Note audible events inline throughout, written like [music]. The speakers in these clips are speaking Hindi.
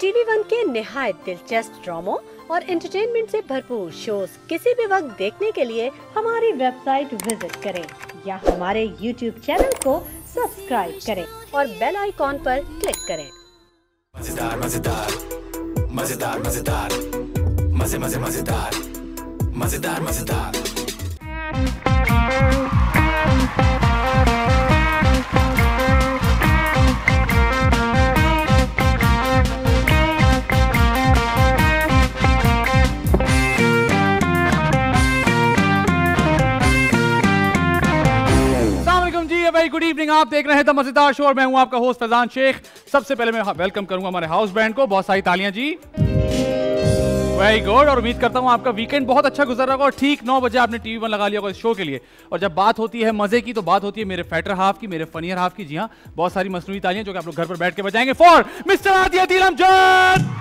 टीवी वन के निहायत दिलचस्प ड्रामों और एंटरटेनमेंट से भरपूर शोज़ किसी भी वक्त देखने के लिए हमारी वेबसाइट विज़िट करें या हमारे यूट्यूब चैनल को सब्सक्राइब करें और बेल आइकॉन पर क्लिक करें। मज़ेदार मज़ेदार मज़ेदार मज़ेदार, मज़े मज़े, मज़ेदार मज़ेदार मज़ेदार। गुड इवनिंग आप देख रहे हैं मज़ेदार शो और मैं हूँ आपका होस्ट फैजान शेख। सबसे पहले मैं वेलकम करूँगा हमारे हाउस बैंड को। बहुत सारी तालियाँ जी। वेरी गुड और उम्मीद करता हूँ आपका वीकेंड बहुत अच्छा गुजर रहा होगा और ठीक नौ बजे आपने टीवी वन लगा लिया होगा इस शो के लिए। और जब बात होती है मज़े की तो बात होती है मेरे फैटर हाफ़ की, मेरे फनियर हाफ़ की। जी हाँ बहुत सारी मसनूई तालियाँ जो कि आप लोग घर पर बैठ के बजाएँगे। फॉर मिस्टर जान!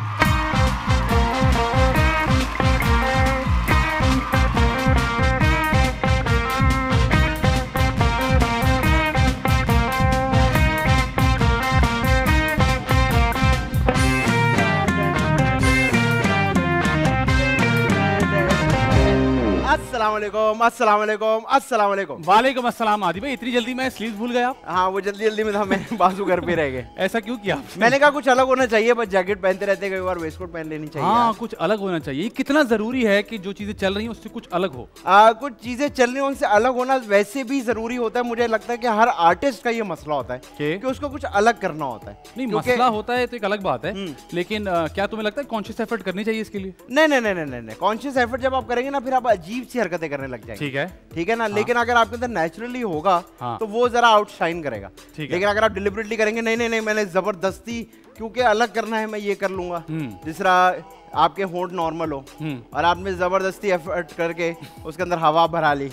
अस्सलाम अस्सलाम वालेकुम अस्सलाम वालेकुम अस्सलाम आदि भाई इतनी जल्दी मैं स्लीव भूल गया। हाँ वो जल्दी जल्दी में था मेरे बाजू घर पे रह गए ऐसा क्यों किया मैंने कहा कुछ अलग होना चाहिए बस जैकेट पहनते रहते कई बार वेस्ट कोट पहन लेनी चाहिए। हाँ कुछ अलग होना चाहिए। कितना ज़रूरी है कि जो चीज़ें चल रही है उससे कुछ अलग हो? आ, कुछ चीज़ें चल रही हैं, उनसे अलग होना वैसे भी ज़रूरी होता है। मुझे लगता है की हर आर्टिस्ट का ये मसला होता है कि? उसको कुछ अलग करना होता है। नहीं मसला होता है तो एक अलग बात है लेकिन क्या तुम्हें लगता है कॉन्शियस एफर्ट करनी चाहिए इसके लिए? नहीं नहीं नहीं नहीं कॉन्शियस एफर्ट जब आप करेंगे ना फिर आप अजीब सी हरकतें करने लग जाएँगे। ठीक है। ठीक है ना? हाँ। लेकिन अगर आपके अंदर नेचुरली होगा हाँ। तो वो जरा आउटशाइन करेगा। ठीक है। लेकिन अगर आप डिलिबरेटली करेंगे नहीं नहीं नहीं मैंने ज़बरदस्ती क्योंकि अलग करना है मैं ये कर लूँगा। हम्म। जिस तरह आपके होंठ नॉर्मल हो हम्म। और आपने ज़बरदस्ती एफर्ट करके उसके अंदर हवा भरा ली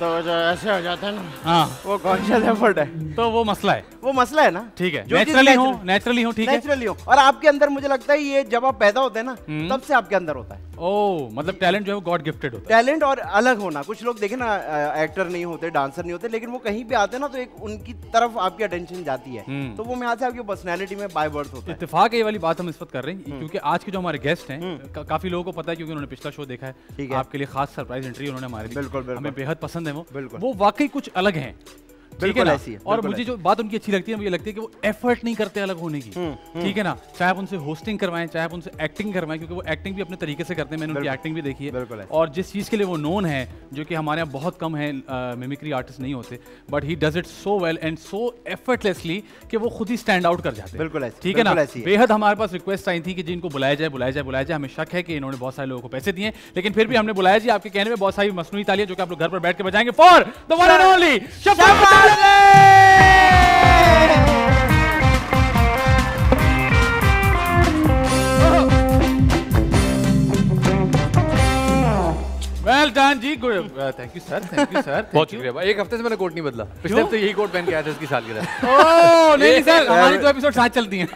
तो जो ऐसे हो जाता है ना हाँ। वो कॉन्शियस एफर्ट है। तो वो मसला है। वो मसला है ना? ठीक है। नेचुरली हो नेचुरली हो ठीक है। नेचुरली हो। और आपके अंदर मुझे लगता है ये जब आप पैदा होते हैं ना हम्म। तब से आपके अंदर होता है। ओ मतलब टैलेंट जो है वो गॉड गिफ्टेड होता है टैलेंट और अलग होना कुछ लोग देखे ना एक्टर नहीं होते डांसर नहीं होते लेकिन वो कहीं भी आते हैं ना तो एक उनकी तरफ़ आपकी अटेंशन जाती है हम्म। तो वो में यहाँ से आपकी पर्सनैलिटी में बाय बर्थ होता है इत्तेफाक है ये वाली बात हम इस वक्त कर रहे हम्म। हैं क्योंकि आज के जो हमारे गेस्ट हैं का, काफ़ी लोगों को पता है क्योंकि उन्होंने पिछला शो देखा है ठीक है। आपके लिए खास सरप्राइज़ एंट्री उन्होंने हमारे लिए बिल्कुल। हमें बेहद पसंद है वो बिल्कुल। वो वाकई कुछ अलग हैं ठीक है बिल्कुल ना? ऐसी है, और मुझे जो बात उनकी अच्छी लगती है मुझे लगती है कि वो एफर्ट नहीं करते अलग होने की। हम्म, ठीक है ना? चाहे आप उनसे होस्टिंग करवाएँ चाहे आप उनसे एक्टिंग करवाएँ क्योंकि वो एक्टिंग भी अपने तरीके से करते हैं मैंने उनकी एक्टिंग भी देखी है। और जिस चीज़ के लिए वो नोन है जो कि हमारे यहाँ बहुत कम है मिमिक्री आर्टिस्ट नहीं होते but he does it so well and so effortlessly कि वो खुद ही स्टैंड आउट कर जाते हैं। बिल्कुल ठीक है ना। बेहद हमारे पास रिक्वेस्ट आई थी कि जिनको बुलाया जाए बुलाया जाए बुलाया जाए हमें शक है कि इन्होंने बहुत सारे लोगों को पैसे दिए लेकिन फिर भी हमने बुलाया जी आपके कहने में बहुत सारी मसनूई तालियाँ जो कि आप लोग घर पर बैठ के बजाएँगे। For the one and only well done ji good thank you sir thank you sir बहुत शुक्रिया एक हफ़्ते से मैंने कोट नहीं बदला। पिछले हफ़्ते यही कोट पहन के आया था इसकी सालगिरह [laughs] ओह नहीं नहीं सर [laughs] हमारी तो एपिसोड साथ चलती हैं।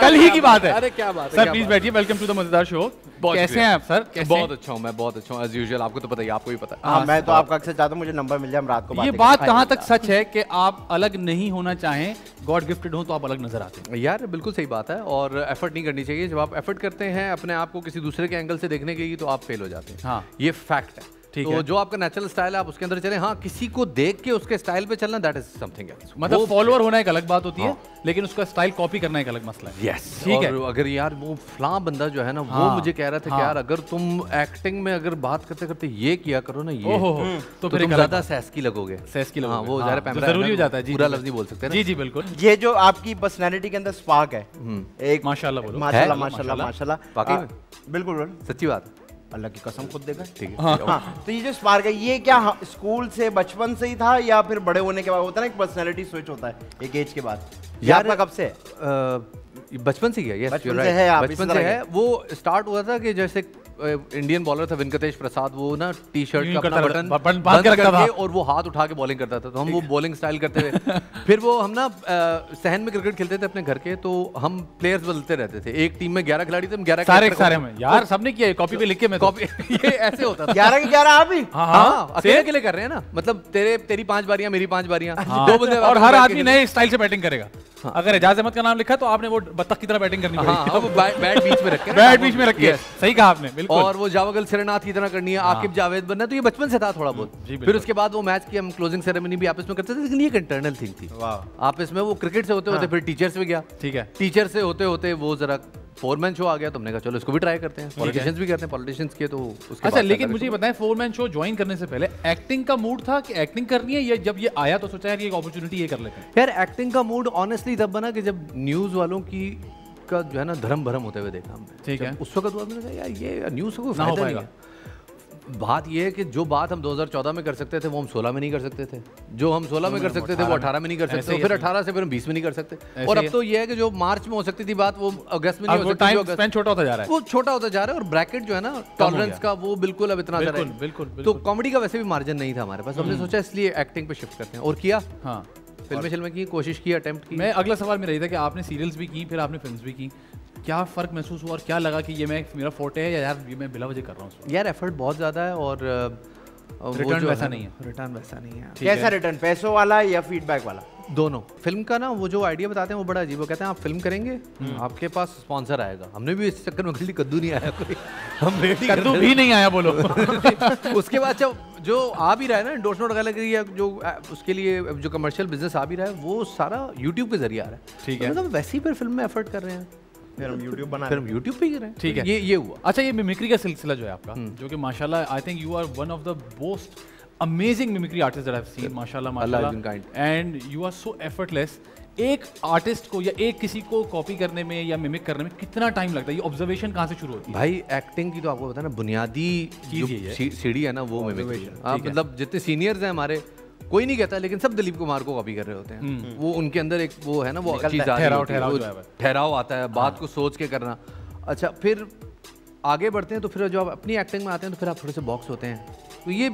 कल ही की बात है। अरे क्या बात है सर प्लीज़ बैठिए welcome to the Mazedar show कैसे हैं आप सर? कैसे बहुत अच्छा हूँ मैं बहुत अच्छा हूँ। एज यूजुअल आपको तो पता ही आपको भी पता है। हाँ मैं तो आपका अक्सर चाहता हूँ मुझे नंबर मिल जाए हम रात को ये बात कहाँ तक सच है कि आप अलग नहीं होना चाहें गॉड गिफ्टेड हो तो आप अलग नज़र आते हैं। यार बिल्कुल सही बात है और एफर्ट नहीं करनी चाहिए। जब आप एफर्ट करते हैं अपने आप को किसी दूसरे के एंगल से देखने के लिए तो आप फेल हो जाते हैं। हाँ। ये फैक्ट है। ठीक तो है। जो आपका नेचुरल स्टाइल है आप उसके अंदर चले। हाँ किसी को देख के उसके स्टाइल पे चलना दैट इज़ समथिंग एल्स मतलब फॉलोअर होना एक अलग बात होती हाँ। है। लेकिन उसका स्टाइल कॉपी करना एक अलग मसला है। यस ठीक है। अगर यार वो फला बंदा जो है ना हाँ। वो मुझे कह रहा था हाँ। कि यार अगर तुम एक्टिंग में अगर बात करते करते ये किया करो ना ये हो, तो, फिर तुम एक अलग ज़्यादा बात। सैस की लगोगे। सेस की हाँ लगोगे। वो हाँ, पैमरा ज़रूरी हो जाता है। पूरा लफ्ज नहीं बोल सकते ना। जी जी बिल्कुल। ये जो आपकी पर्सनैलिटी के अंदर स्पार्क है एक माशाल्लाह बोलो। माशाल्लाह है? माशाल्लाह बिल्कुल सच्ची बात। है अल्लाह की कसम खुद देगा ठीक है हाँ तो ये जो स्पार्क है ये क्या हाँ, स्कूल से बचपन से ही था या फिर बड़े होने के बाद? होता है ना एक पर्सनैलिटी स्विच होता है एक एज के बाद। यार- कब से? है बचपन से ही है यस बचपन से. है? है। वो स्टार्ट हुआ था कि जैसे इंडियन बॉलर था वेंकटेश प्रसाद वो ना टी शर्ट का अपना बटन बंद रखता करके था। और वो हाथ उठा के बॉलिंग करता था। तो हम वो बॉलिंग स्टाइल करते थे। [laughs] फिर वो हम ना सहन में क्रिकेट खेलते थे अपने घर के तो हम प्लेयर्स बदलते रहते थे। एक टीम में ग्यारह खिलाड़ी थे हम ग्यारह सारे सारे में। यार सबने किया कॉपी पे लिख के मैं तो। कॉपी [laughs] ये ऐसे होता था। ग्यारह के ग्यारह आप ही? हाँ हाँ हाँ अकेले अकेले कर रहे हैं ना। मतलब तेरे तेरी पाँच बारियाँ मेरी पाँच बारियाँ। हाँ। दो बंदे और हर आदमी नए स्टाइल से बैटिंग करेगा। अगर एजाज अहमद का नाम लिखा तो आपने वो बत्तख की तरह बैटिंग करनी हाँ हाँ वो बैट बीच में रख बैट बीच में रख के। Yes. सही कहा आपने बिल्कुल। और वो जावगल सिरनाथ की तरह करनी है आकिब जावेद बनना तो ये बचपन से था थोड़ा बहुत। फिर उसके बाद वो मैच की हम क्लोजिंग सेरेमनी भी आपस में करते थे लेकिन ये एक इंटरनल थिंग थी। आपस में वो क्रिकेट से होते होते फिर टीचर्स में गया। ठीक है। टीचर से होते होते वो जरा फोरमैन शो आ गया तुमने कहा चलो इसको भी ट्राई करते हैं। पॉलिटिशियंस भी करते हैं पॉलिटिशियंस के तो उसके अच्छा लेकिन मुझे बताएँ फोर मैन शो ज्वाइन करने से पहले एक्टिंग का मूड था कि एक्टिंग करनी है या जब ये आया तो सोचा यार ये एक अपॉर्चुनिटी ये कर लेते हैं? यार एक्टिंग का मूड ऑनेस्टली तब बना कि जब न्यूज़ वालों की का जो है ना धर्म भरम होते हुए देखा हमने। ठीक है। उस वक्त हुआ मैंने कहा यार ये न्यूज़ का कोई फ़ायदा नहीं। है। बात ये है कि जो बात हम 2014 में कर सकते थे वो हम 16 में नहीं कर सकते थे। जो हम 16 में कर सकते थे वो 18 में। नहीं कर सकते फिर 18 से फिर हम 20 में नहीं कर सकते। और अब तो ये है कि जो मार्च में हो सकती थी बात वो अगस्त में नहीं हो सकती टाइम छोटा होता जा रहा है। वो छोटा होता जा रहा है और ब्रैकेट जो है ना टॉलरेंस का वो बिल्कुल अब इतना बिल्कुल, तो कॉमेडी का वैसे भी मार्जिन नहीं था हमारे पास। हमने सोचा इसलिए एक्टिंग पे शिफ्ट करते हैं। और किया? हाँ। फ़िल्में फ़िल्में की कोशिश की अटेम्प्ट की। मैं अगला सवाल मेरा ये था कि आपने सीरियल्स भी की फिर आपने फिल्म्स भी की। क्या फ़र्क महसूस हुआ और क्या लगा कि ये मैं मेरा फोटे है या यार ये मैं बिला वजह कर रहा हूँ यार एफर्ट बहुत ज़्यादा है और जो वैसा नहीं है। रिटर्न वैसा नहीं है। कैसा रिटर्न पैसों वाला या फीडबैक वाला? दोनों। फ़िल्म का ना वो जो आइडिया बताते हैं वो बड़ा अजीब वो कहते हैं आप फ़िल्म करेंगे आपके पास स्पॉन्सर आएगा। हमने भी इस चक्कर में कद्दू नहीं आया कोई। हम [laughs] कद्दू भी नहीं आया बोलो। [laughs] उसके बाद जब जो आ भी रहा है ना एंडोर्समेंट वगैरह के लिए जो उसके लिए जो कमर्शियल बिज़नेस आ भी रहा है वो सारा यूट्यूब के ज़रिए आ रहा है ठीक है। मतलब वैसे ही फिर फ़िल्म में एफर्ट कर रहे हैं फिर हम यूट्यूब बना फिर हम यूट्यूब पे ही रहे ठीक है। ये ये हुआ अच्छा ये मिमिक्री का सिलसिला जो है आपका जो कि माशाल्लाह I think you are one of the most amazing mimicry artist that I have seen माशाल्लाह Allah has माशाल्लाह been kind. एक आर्टिस्ट को या एक किसी को कॉपी करने में या मिमिक करने में कितना टाइम लगता है? ये ऑब्जर्वेशन कहाँ से शुरू होती है? भाई एक्टिंग की तो आपको पता है ना बुनियादी जो है। सीढ़ी है ना वो है। है। मतलब जितने सीनियर्स हैं हमारे कोई नहीं कहता लेकिन सब दिलीप कुमार को कॉपी कर रहे होते हैं। वो उनके अंदर एक वो है ना वो चीज़ ठहराव- है, जो है आता है बात को सोच के करना। अच्छा फिर आगे बढ़ते हैं तो फिर जब आप अपनी एक्टिंग में आते हैं तो फिर आप थोड़े से बॉक्स होते हैं। तो ये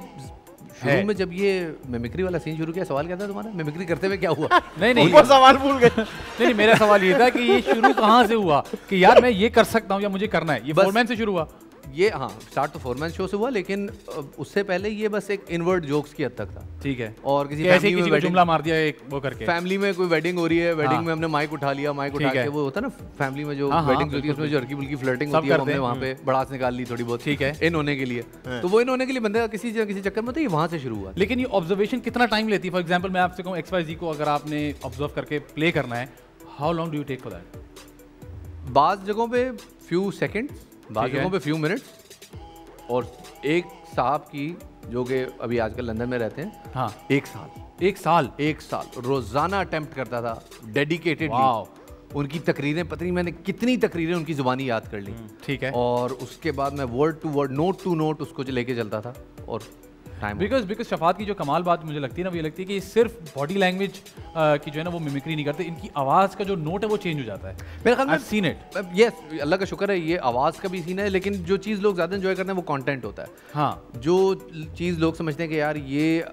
शुरू में जब ये मिमिक्री वाला सीन शुरू किया सवाल क्या था तुम्हारा? मिमिक्री करते हुए क्या हुआ? [laughs] नहीं नहीं। सवाल भूल गए। नहीं मेरा सवाल ये था कि ये शुरू कहाँ से हुआ? कि यार मैं ये कर सकता हूँ या मुझे करना है? ये फोरमैन से शुरू हुआ। ये हाँ स्टार्ट तो फोरमैन शो से हुआ लेकिन उससे पहले ये बस एक इनवर्ट जोक्स की हद तक था। ठीक है। और किसी में किसी को जुमला मार दिया एक वो करके। फैमिली में कोई वेडिंग हो रही है वेडिंग हाँ। में हमने माइक उठा लिया माइक उठा के वो होता है ना फैमिली में जो हाँ, हाँ, वेडिंग होती है उसमें जो हल्की फुल्की फ्लर्टिंग होती है हमने वहाँ पे बड़ास निकाल ली थोड़ी बहुत। ठीक है। इन होने के लिए। तो वो इन होने के लिए बंदे का किसी किसी चक्कर में तो ये वहाँ से शुरू हुआ लेकिन ये ऑब्जर्वेशन कितना टाइम लेती है? फॉर एग्जांपल मैं आपसे कहूँ एक्स वाई जी को अगर आपने ऑब्ज़र्व करके प्ले करना है how long do you take for that बाज जगहों पे फ्यू सेकंड्स जगहों पे फ्यू मिनट्स और एक साहब की जो कि अभी आजकल लंदन में रहते हैं। हाँ। एक साल। एक साल? एक साल। रोज़ाना अटेम्प्ट करता था डेडिकेटेड उनकी तकरीरें पता नहीं मैंने कितनी तकरीरें उनकी जुबानी याद कर ली। ठीक है। और उसके बाद मैं word to word note to note उसको लेके चलता था। और टाइम बिकॉज़ बिकॉज़ शफात की जो कमाल बात मुझे लगती है ना वो ये लगती है कि सिर्फ़ बॉडी लैंग्वेज की जो है ना वो मिमिक्री नहीं करते। इनकी आवाज़ का जो नोट है वो चेंज हो जाता है। मेरे ख्याल में seen it. यस अल्लाह का शुक्र है ये आवाज़ का भी सीन है लेकिन जो चीज़ लोग ज़्यादा एंजॉय करते हैं वो कंटेंट होता है। हाँ। जो चीज़ लोग समझते हैं कि यार ये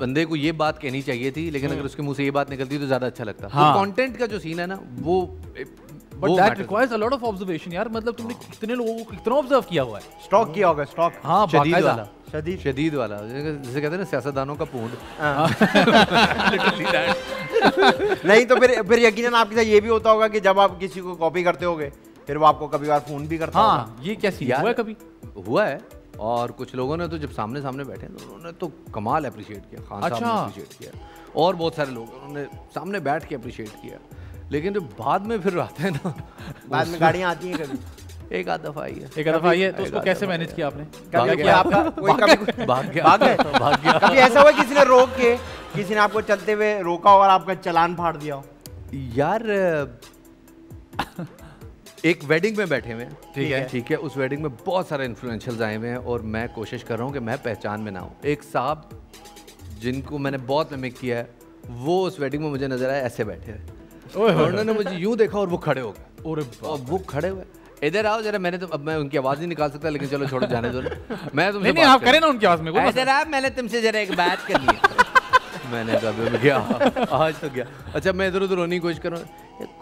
बंदे को ये बात कहनी चाहिए थी लेकिन अगर उसके मुँह से ये बात निकलती तो ज़्यादा अच्छा लगता हाँ। तो कंटेंट का जो सीन है ना वो but that requires a lot of observation यार। मतलब तुमने कितने लोगों को कितना ऑब्ज़र्व किया हुआ है? स्टॉक किया होगा स्टॉक हाँ बाकायदा। शदीद। शदीद वाला जिसे कहते हैं ना सियासतदानों का पूंड [laughs] नहीं तो फिर फिर यकीनन आपके साथ ये भी होता होगा कि जब आप किसी को कॉपी करते होगे फिर वो आपको कभी बार फ़ोन भी करता हाँ ये क्या सीन हुआ है कभी? हुआ है। और कुछ लोगों ने तो जब सामने सामने बैठे तो उन्होंने तो कमाल अप्रिशिएट किया खान अच्छा। साहब अच्छा। ने अप्रिशिएट किया। और बहुत सारे लोग उन्होंने सामने बैठ के अप्रिशिएट किया। लेकिन जो बाद में फिर आते हैं ना बाद में गाड़ियाँ आती हैं कभी? एक आध दफ़ा आई है। एक दफ़ा ये तो उसको कैसे मैनेज किया आपने? कभी गया। आपका कोई कभी भाग गया। भाग गए? भाग गया। [laughs] कभी ऐसा हुआ किसी ने रोक के किसी ने आपको चलते हुए रोका और आपका चलान फाड़ दिया हो। यार एक वेडिंग में बैठे हुए हैं। ठीक है। ठीक है। उस वेडिंग में बहुत सारे इन्फ्लुएंशियल्स आए हुए हैं और मैं कोशिश कर रहा हूँ कि मैं पहचान में ना हूँ। एक साहब जिनको मैंने बहुत मिमिक किया है वो उस वेडिंग में मुझे नज़र आए ऐसे बैठे हैं। उन्होंने मुझे यूँ देखा और वो खड़े हो गए। और वो खड़े हुए। इधर आओ जरा मैंने तो अब मैं उनकी आवाज़ नहीं निकाल सकता लेकिन चलो छोड़ो जाने दो मैं तुमसे नहीं नहीं आप करें। ना उनकी आवाज़ में इधर आ मैंने तुमसे जरा एक बात करनी है। [laughs] मैंने मैं गया आज तो गया। अच्छा मैं इधर उधर होने की कोशिश करूँ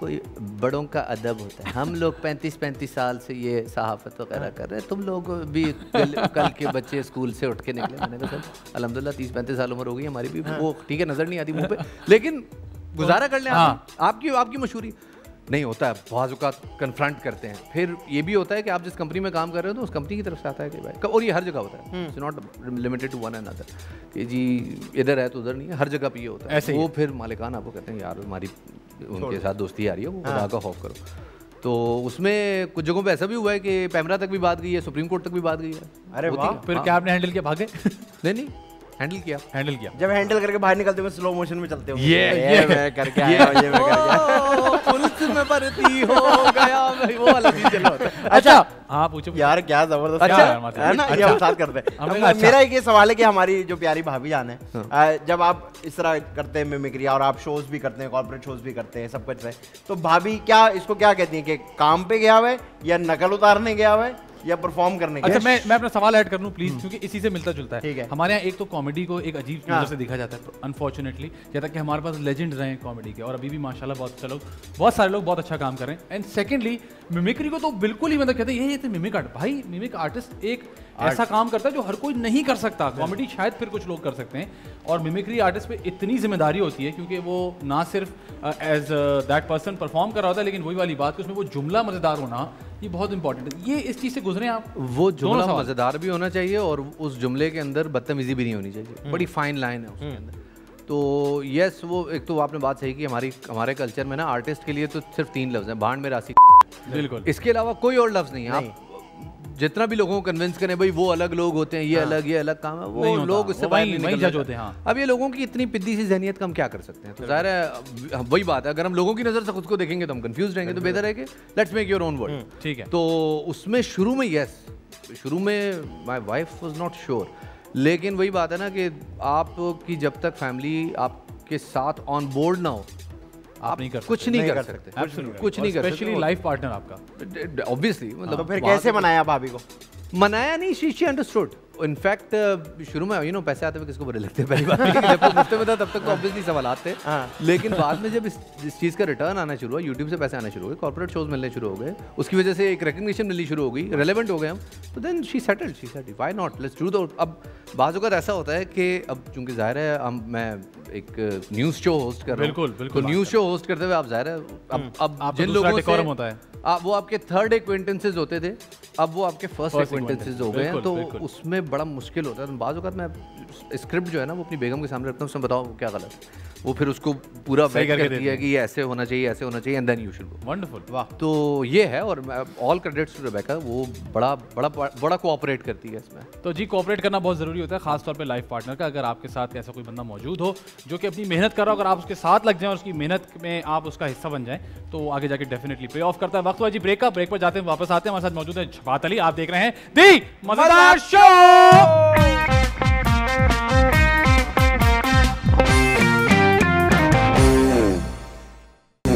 कोई बड़ों का अदब होता है। हम लोग पैंतीस पैंतीस साल से ये सहाफत वगैरह कर रहे हैं। तुम लोग भी कल, कल के बच्चे स्कूल से उठ के निकले। मैंने कहा सर अलहमदिल्ला तीस पैंतीस साल उम्र हो गई हमारी भी वो ठीक है नज़र नहीं आती मुँह पे। लेकिन गुजारा कर लें हाँ। आपकी आपकी मशहूरी। नहीं होता है बहुत का कन्फ्रंट करते हैं। फिर ये भी होता है कि आप जिस कंपनी में काम कर रहे हो तो उस कंपनी की तरफ़ से आता है कि भाई और ये हर जगह होता है। It's not limited to one and other कि जी इधर है तो उधर नहीं है हर जगह पे ये होता है। ऐसे ही वो फिर मालिकान आपको कहते हैं यार हमारी उनके साथ दोस्ती आ रही है वो खुदा का खौफ करो। तो उसमें कुछ जगहों पे ऐसा भी हुआ है कि पैमरा तक भी बात गई है सुप्रीम कोर्ट तक भी बात गई है। अरे वाह। है। फिर हाँ। क्या आपने हैंडल किया भागे? नहीं नहीं। हैंडल किया हैंडल किया। जब हैंडल करके बाहर निकलते हुए स्लो मोशन में चलते हो। ये- ये ये- मैं करके आया ये मैं करके हूँ। पुलिस में भर्ती हो गया मैं वो वाला चीज़ चला। [laughs] अच्छा हाँ पूछो। यार क्या ज़बरदस्त अच्छा। है है ना? ये हम साथ करते हैं। अच्छा। मेरा एक ये सवाल है कि हमारी जो प्यारी भाभी जान है जब आप इस तरह करते हैं मिमिक्री और आप शोज़ भी करते हैं कॉर्पोरेट शोज़ भी करते हैं सब कुछ है तो भाभी क्या इसको क्या कहती है कि काम पे गया हुआ है या नकल उतारने गया हुआ है? या परफॉर्म करने गया अच्छा मैं मैं अपना सवाल ऐड कर लूँ प्लीज़ क्योंकि इसी से मिलता जुलता है। हमारे यहाँ एक तो कॉमेडी को एक अजीब हाँ। नज़र से देखा जाता है अनफॉर्चुनेटली जैसा कि हमारे पास लेजेंड रहे हैं कॉमेडी के और अभी भी माशाल्लाह बहुत अच्छा लोग बहुत सारे लोग बहुत अच्छा काम कर रहे हैं। एंड सेकेंडली मिमिक्री को तो बिल्कुल ही मतलब कहते हैं ये तो मिमिक आर्ट भाई मिमिक आर्टिस्ट एक ऐसा काम करता है जो हर कोई नहीं कर सकता। कॉमेडी शायद फिर कुछ लोग कर सकते हैं और मिमिक्री आर्टिस्ट पे इतनी ज़िम्मेदारी होती है क्योंकि वो ना सिर्फ़ एज दैट पर्सन परफॉर्म कर रहा होता है लेकिन वही वाली बात कि उसमें वो जुमला मज़ेदार होना ये बहुत इंपॉर्टेंट है। ये इस चीज़ से गुजरे आप? वो जुमला मज़ेदार भी होना चाहिए और उस जुमले के अंदर बदतमीजी भी नहीं होनी चाहिए। बड़ी फाइन लाइन है उसके अंदर। तो यस वो एक तो आपने बात सही की हमारी हमारे कल्चर में ना आर्टिस्ट के लिए तो सिर्फ़ तीन लफ्ज हैं भांड में राशि। बिल्कुल। इसके अलावा कोई और लफ्ज नहीं है। आप जितना भी लोगों को कन्विंस करें भाई वो अलग लोग होते हैं ये हाँ। अलग ये अलग काम है। वो। लोग उससे बाहर नहीं वहीं जज होते हैं, चाहते। अब ये लोगों की इतनी पिद्दी सी जहनीत का हम क्या कर सकते हैं? तो ज़ाहिर है वही बात है अगर हम लोगों की नज़र से खुद को देखेंगे तो हम कंफ्यूज रहेंगे तो बेहतर है कि let's make your own word ठीक है। तो उसमें शुरू में यस शुरू में my wife was not sure लेकिन वही बात है ना कि आपकी जब तक फैमिली आपके साथ ऑन बोर्ड ना हो आप नहीं कर सकते। कुछ नहीं कर सकते। कुछ नहीं कर सकते। स्पेशली लाइफ पार्टनर आपका। ऑब्वियसली मतलब तो फिर कैसे मनाया भाभी को? मनाया नहीं शी शी अंडरस्टूड इनफैक्ट शुरू में यू नो पैसे आते हुए किसको बुरे लगते हैं? पहली बात लेकिन जब तक मुफ़्त में था तब तक तो ऑब्वियसली सवाल आते हाँ। लेकिन बाद में जब इस, इस चीज़ का रिटर्न आना शुरू हुआ यूट्यूब से पैसे आना शुरू हो गए कॉर्पोरेट शोज़ मिलने शुरू हो गए उसकी वजह से एक रिकग्निशन मिलनी शुरू हो गई रेलेवेंट हो गए हम तो then she settled she set why not let's do the अब बाज़ अवत ऐसा होता है कि अब चूँकि ज़ाहिर है हम मैं एक न्यूज़ शो होस्ट कर रहा हूँ। बिल्कुल, बिल्कुल तो न्यूज़ शो होस्ट करते हुए आप ज़ाहिर है अब अब जिन लोगों होता है। आप वो आपके थर्ड एक्वेंटेंसेज होते थे अब वो आपके फ़र्स्ट एक्वेंटेंसेज हो गए हैं तो उसमें बड़ा मुश्किल होता है। तो बाज़ मैं स्क्रिप्ट जो है ना वो अपनी बेगम के सामने रखता हूँ उसमें बताओ क्या गलत है। वो फिर उसको पूरा वेट करती है कि ये ऐसे होना चाहिए ऐसे होना चाहिए and then you should go wonderful वाह। तो ये है और ऑल क्रेडिट्स टू रेबेका वो बड़ा बड़ा बड़ा कोऑपरेट करती है इसमें। तो जी कोऑपरेट करना बहुत ज़रूरी होता है खासतौर पे लाइफ पार्टनर का अगर आपके साथ ऐसा कोई बंदा मौजूद हो जो कि अपनी मेहनत कर रहा हो अगर आप उसके साथ लग जाएँ और उसकी मेहनत में आप उसका हिस्सा बन जाएँ तो आगे जाके डेफिनेटली पे ऑफ़ करता है। वक्त हुआ जी ब्रेक का ब्रेक पर जाते हैं वापस आते हैं हमारे साथ मौजूद है छपात अली आप देख रहे हैं दी मज़ेदार शो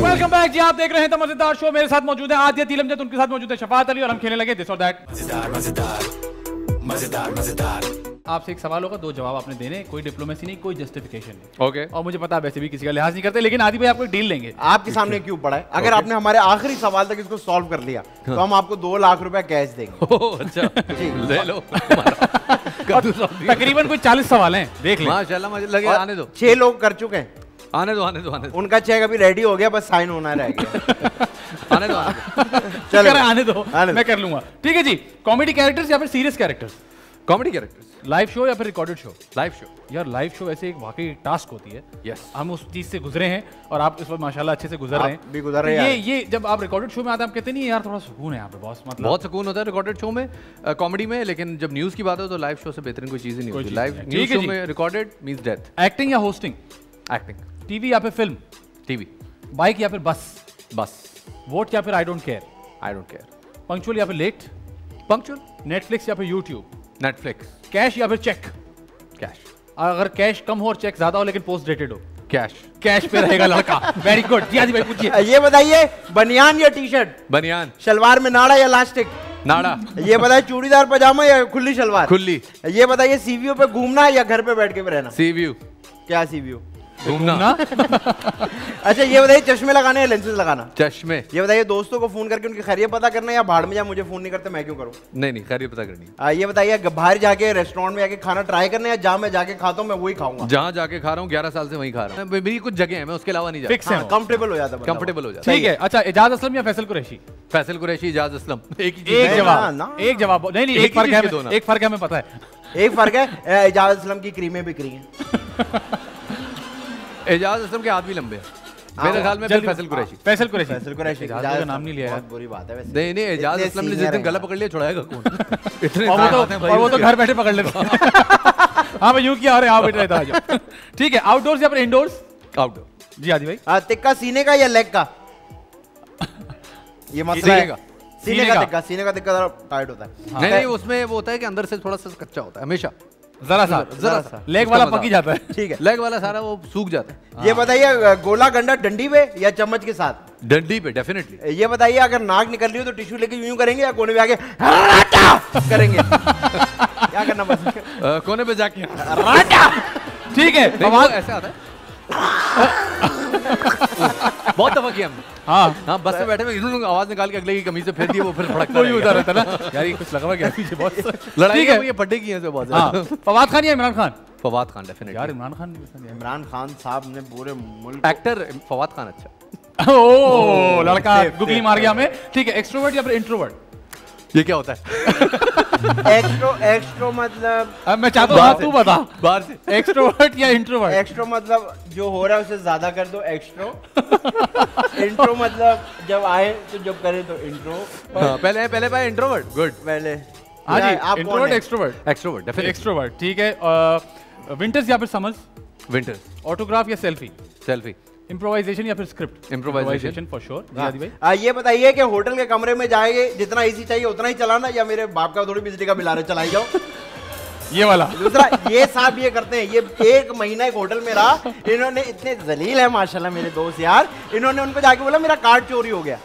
वेलकम बैक जी आप देख रहे हैं द मज़ेदार शो मेरे साथ मौजूद है आदित्य तिलमजद उनके साथ मौजूद है शफात अली और हम खेलने लगे दिस और दैट मज़ेदार मज़ेदार मज़ेदार मज़ेदार। आपसे एक सवाल होगा दो जवाब आपने देने कोई डिप्लोमेसी नहीं कोई जस्टिफिकेशन नहीं। Okay okay. और मुझे पता है वैसे भी किसी का लिहाज नहीं करते लेकिन आदि भाई आपको एक डील लेंगे। आपके सामने क्यों पड़ा है? अगर okay. आपने हमारे आखिरी सवाल तक इसको सॉल्व कर लिया तो हम आपको दो लाख रुपया कैश देंगे। [laughs] अच्छा। ले लो तकरीबन कोई चालीस सवाल हैं देख लें। माशाल्लाह मुझे लगे आने दो। छह लोग कर चुके हैं। आने दो आने दो आने दो। उनका चेक अभी रेडी हो गया बस साइन होना रह गया। [laughs] आने दो आने दो। [laughs] चलो। आने दो। आने मैं कर लूँगा। ठीक है जी कॉमेडी कैरेक्टर्स या फिर serious characters comedy characters live show या फिर रिकॉर्डेड शो लाइव शो यार लाइव शो ऐसे एक वाकई टास्क होती है। Yes yes. हम उस चीज़ से गुजरे हैं और आप इस वक्त माशाल्लाह अच्छे से गुजर रहे हैं। भी गुजर रहे तो हैं ये ये जब आप रिकॉर्डेड शो में आते हैं आप कहते नहीं यार थोड़ा सुकून है यहाँ पे बॉस मतलब बहुत सुकून होता है रिकॉर्डेड शो में कॉमेडी में लेकिन जब न्यूज़ की बात हो तो लाइव शो से बेहतरीन कोई चीज़ ही नहीं होती। लाइव न्यूज़ शो में रिकॉर्डेड मींस डेथ एक्टिंग या होस्टिंग एक्टिंग टीवी या फिर फ़िल्म? टीवी। बाइक या फिर बस? बस। वोट या फिर I don't care I don't care punctual या फिर लेट पंक्चुअल नेटफ्लिक्स या फिर यूट्यूब नेटफ्लिक्स कैश या फिर चेक कैश अगर कैश कम हो और चेक ज़्यादा हो लेकिन पोस्ट डेटेड हो? कैश कैश पे रहेगा लड़का। वेरी गुड जी भाई पूछिए। ये बताइए बनियान या टी शर्ट बनियान। शलवार में नाड़ा या लास्टिक नाड़ा। ये बताइए चूड़ीदार पजामा या खुली शलवार? खुली। ये बताइए सीवीओ पे घूमना या घर पे बैठ के रहना? सी व्यू क्या सीवीओ घूमना ना [laughs] अच्छा ये बताइए चश्मे लगाने या लेंसेज लगाना? चश्मे। ये बताइए दोस्तों को फ़ोन करके उनकी खैरियत पता करना या भाड़ में जा मुझे फ़ोन नहीं करते मैं क्यों करूँ? नहीं नहीं खैरियत पता करनी आ, ये बताइए बाहर जाके रेस्टोरेंट में जाके खाना ट्राई करना या जहाँ मैं जाके खाता हूँ मैं वही खाऊँगा? जहाँ जाके खा रहा हूँ ग्यारह साल से वही खा रहा हूँ। मेरी कुछ जगह है मैं उसके अलावा नहीं जा फिक्स है। कंफर्टेबल हो जाता। कंफर्टेबल हो जाता। ठीक है अच्छा एजाज असलम या फैसल कुरैशी? फैसल कुरैशी इजाज असलम। [laughs] एक एक जवाब एक जवाब नहीं नहीं एक फ़र्क है एक फ़र्क है हमें पता है। एक फ़र्क है एजाज असलम की क्रीमें बिक रही हैं। [laughs] एजाज असलम के हाथ भी लंबे हैं। मेरे ख्याल में फैसल कुरैशी। फैसल कुरैशी। फैसल कुरैशी एजाज का नाम नहीं लिया यार। बुरी बात है वैसे। नहीं नहीं एजाज असलम ने जिस दिन गला पकड़ लिया छुड़ाएगा कौन? [laughs] इतने और वो तो और वो तो घर बैठे पकड़ लेते हैं। [laughs] हाँ मैं यूँ किया अरे हाँ बैठ रहता आज ठीक है आउटडोर्स या फिर इंडोर्स आउटडोर जी आदि भाई। हाँ, तिक्का सीने का या लेग का? ये मसला है। सीने का का। तिक्का सीने का तिक्का जरा टाइट होता है। नहीं नहीं उसमें वो होता है कि अंदर से थोड़ा सा कच्चा होता है हमेशा। जरा सा जरा सा। लेग वाला पकी जाता है। ठीक है। लेग वाला सारा वो सूख जाता है। ये बताइए गोला गंडा डंडी पे या चम्मच के साथ? डंडी पे डेफिनेटली ये बताइए अगर नाक निकल रही हो तो टिश्यू लेके यूँ करेंगे या कोने पे आके राटा करेंगे? क्या करना पड़ेगा? [laughs] कोने पे जाके। ठीक है आवाज़ ऐसे आता है। बहुत दफ़ा किया हाँ। हाँ बस में बैठे में इन्होंने आवाज़ निकाल के अगले की कमीज से फेर दी वो फिर फड़कता कोई उधर रहता ना। यार ये कुछ लगा क्या? पीछे [laughs] बहुत लड़ाई है। है ये पड्डे की है से बहुत हाँ। फवाद खान या इमरान खान? फवाद खान डेफिनेटली यार इमरान खान इमरान खान साहब ने पूरे मुल्क एक्टर फवाद खान अच्छा। [laughs] ओ लड़का गुगली मार गया हमें। ठीक है एक्सट्रोवर्ट या फिर इंट्रोवर्ट ये क्या होता है? एक्स्ट्रो एक्स्ट्रो मतलब अब मैं चाहता हूँ तू बता। बाहर से। एक्सट्रोवर्ट या इंट्रोवर्ट एक्स्ट्रो मतलब जो हो रहा है उसे ज़्यादा कर दो एक्स्ट्रो इंट्रो मतलब जब आए तो जब करे तो इंट्रो हाँ, पहले पहले पाए इंट्रोवर्ट गुड पहले। हाँ जी आप introvert? Extrovert extrovert definitely extrovert ठीक है। विंटर्स या फिर समर्स विंटर्स ऑटोग्राफ या सेल्फी सेल्फी इम्प्रोवाइजेशन या फिर स्क्रिप्ट इम्प्रोवाइजेशन फॉर श्योर जी। आदि भाई ये बताइए कि होटल के कमरे में जाएँगे जितना एसी चाहिए उतना ही चलाना या मेरे बाप का थोड़ी बिजली का बिल आ रहा है चलाई जाओ? [laughs] ये वाला। दूसरा ये साहब ये करते हैं ये एक महीना एक होटल में रहा इन्होंने इतने जलील है माशाल्लाह मेरे दोस्त यार इन्होंने उनको जाके बोला मेरा कार्ड चोरी हो गया।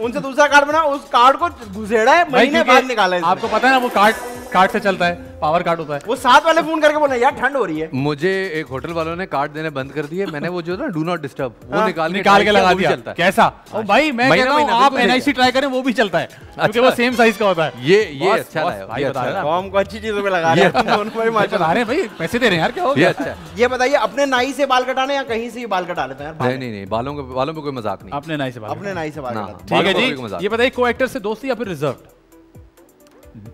उनसे दूसरा कार्ड बना उस कार्ड को घुसेड़ा है महीने बाद निकाला है आपको पता है ना वो कार्ड कार्ड से चलता है पावर कार्ड होता है। वो साथ वाले फ़ोन करके बोले यार ठंड हो रही है। मुझे एक होटल वालों ने कार्ड देने बंद कर दिए मैंने वो जो ना डू नॉट डिस्टर्ब वो हाँ, निकाल निकाल के लगा दिया। चलता है। कैसा? ओ भाई मैं कहता हूँ आप एनआईसी ट्राई करें वो भी चलता है। क्योंकि वो अच्छा। सेम साइज़ का होता है। ये ये अच्छा लगा भाई बता अच्छा रहा। फॉर्म को अच्छी चीज़ों में लगा रहे हैं हम दोनों भाई रहे हैं भाई पैसे दे रहे हैं यार क्या हो गया? अच्छा। ये बताइए अपने नाई से बाल कटाने या कहीं से ही बाल कटा लेते हैं? यार नहीं नहीं नहीं बालों के बालों पे कोई मज़ाक नहीं। अपने नाई से बात अपने नाई से बाल ना, कटाते ठीक है पे कोई जी ये बताइए को एक्टर से दोस्ती या फिर रिज़र्व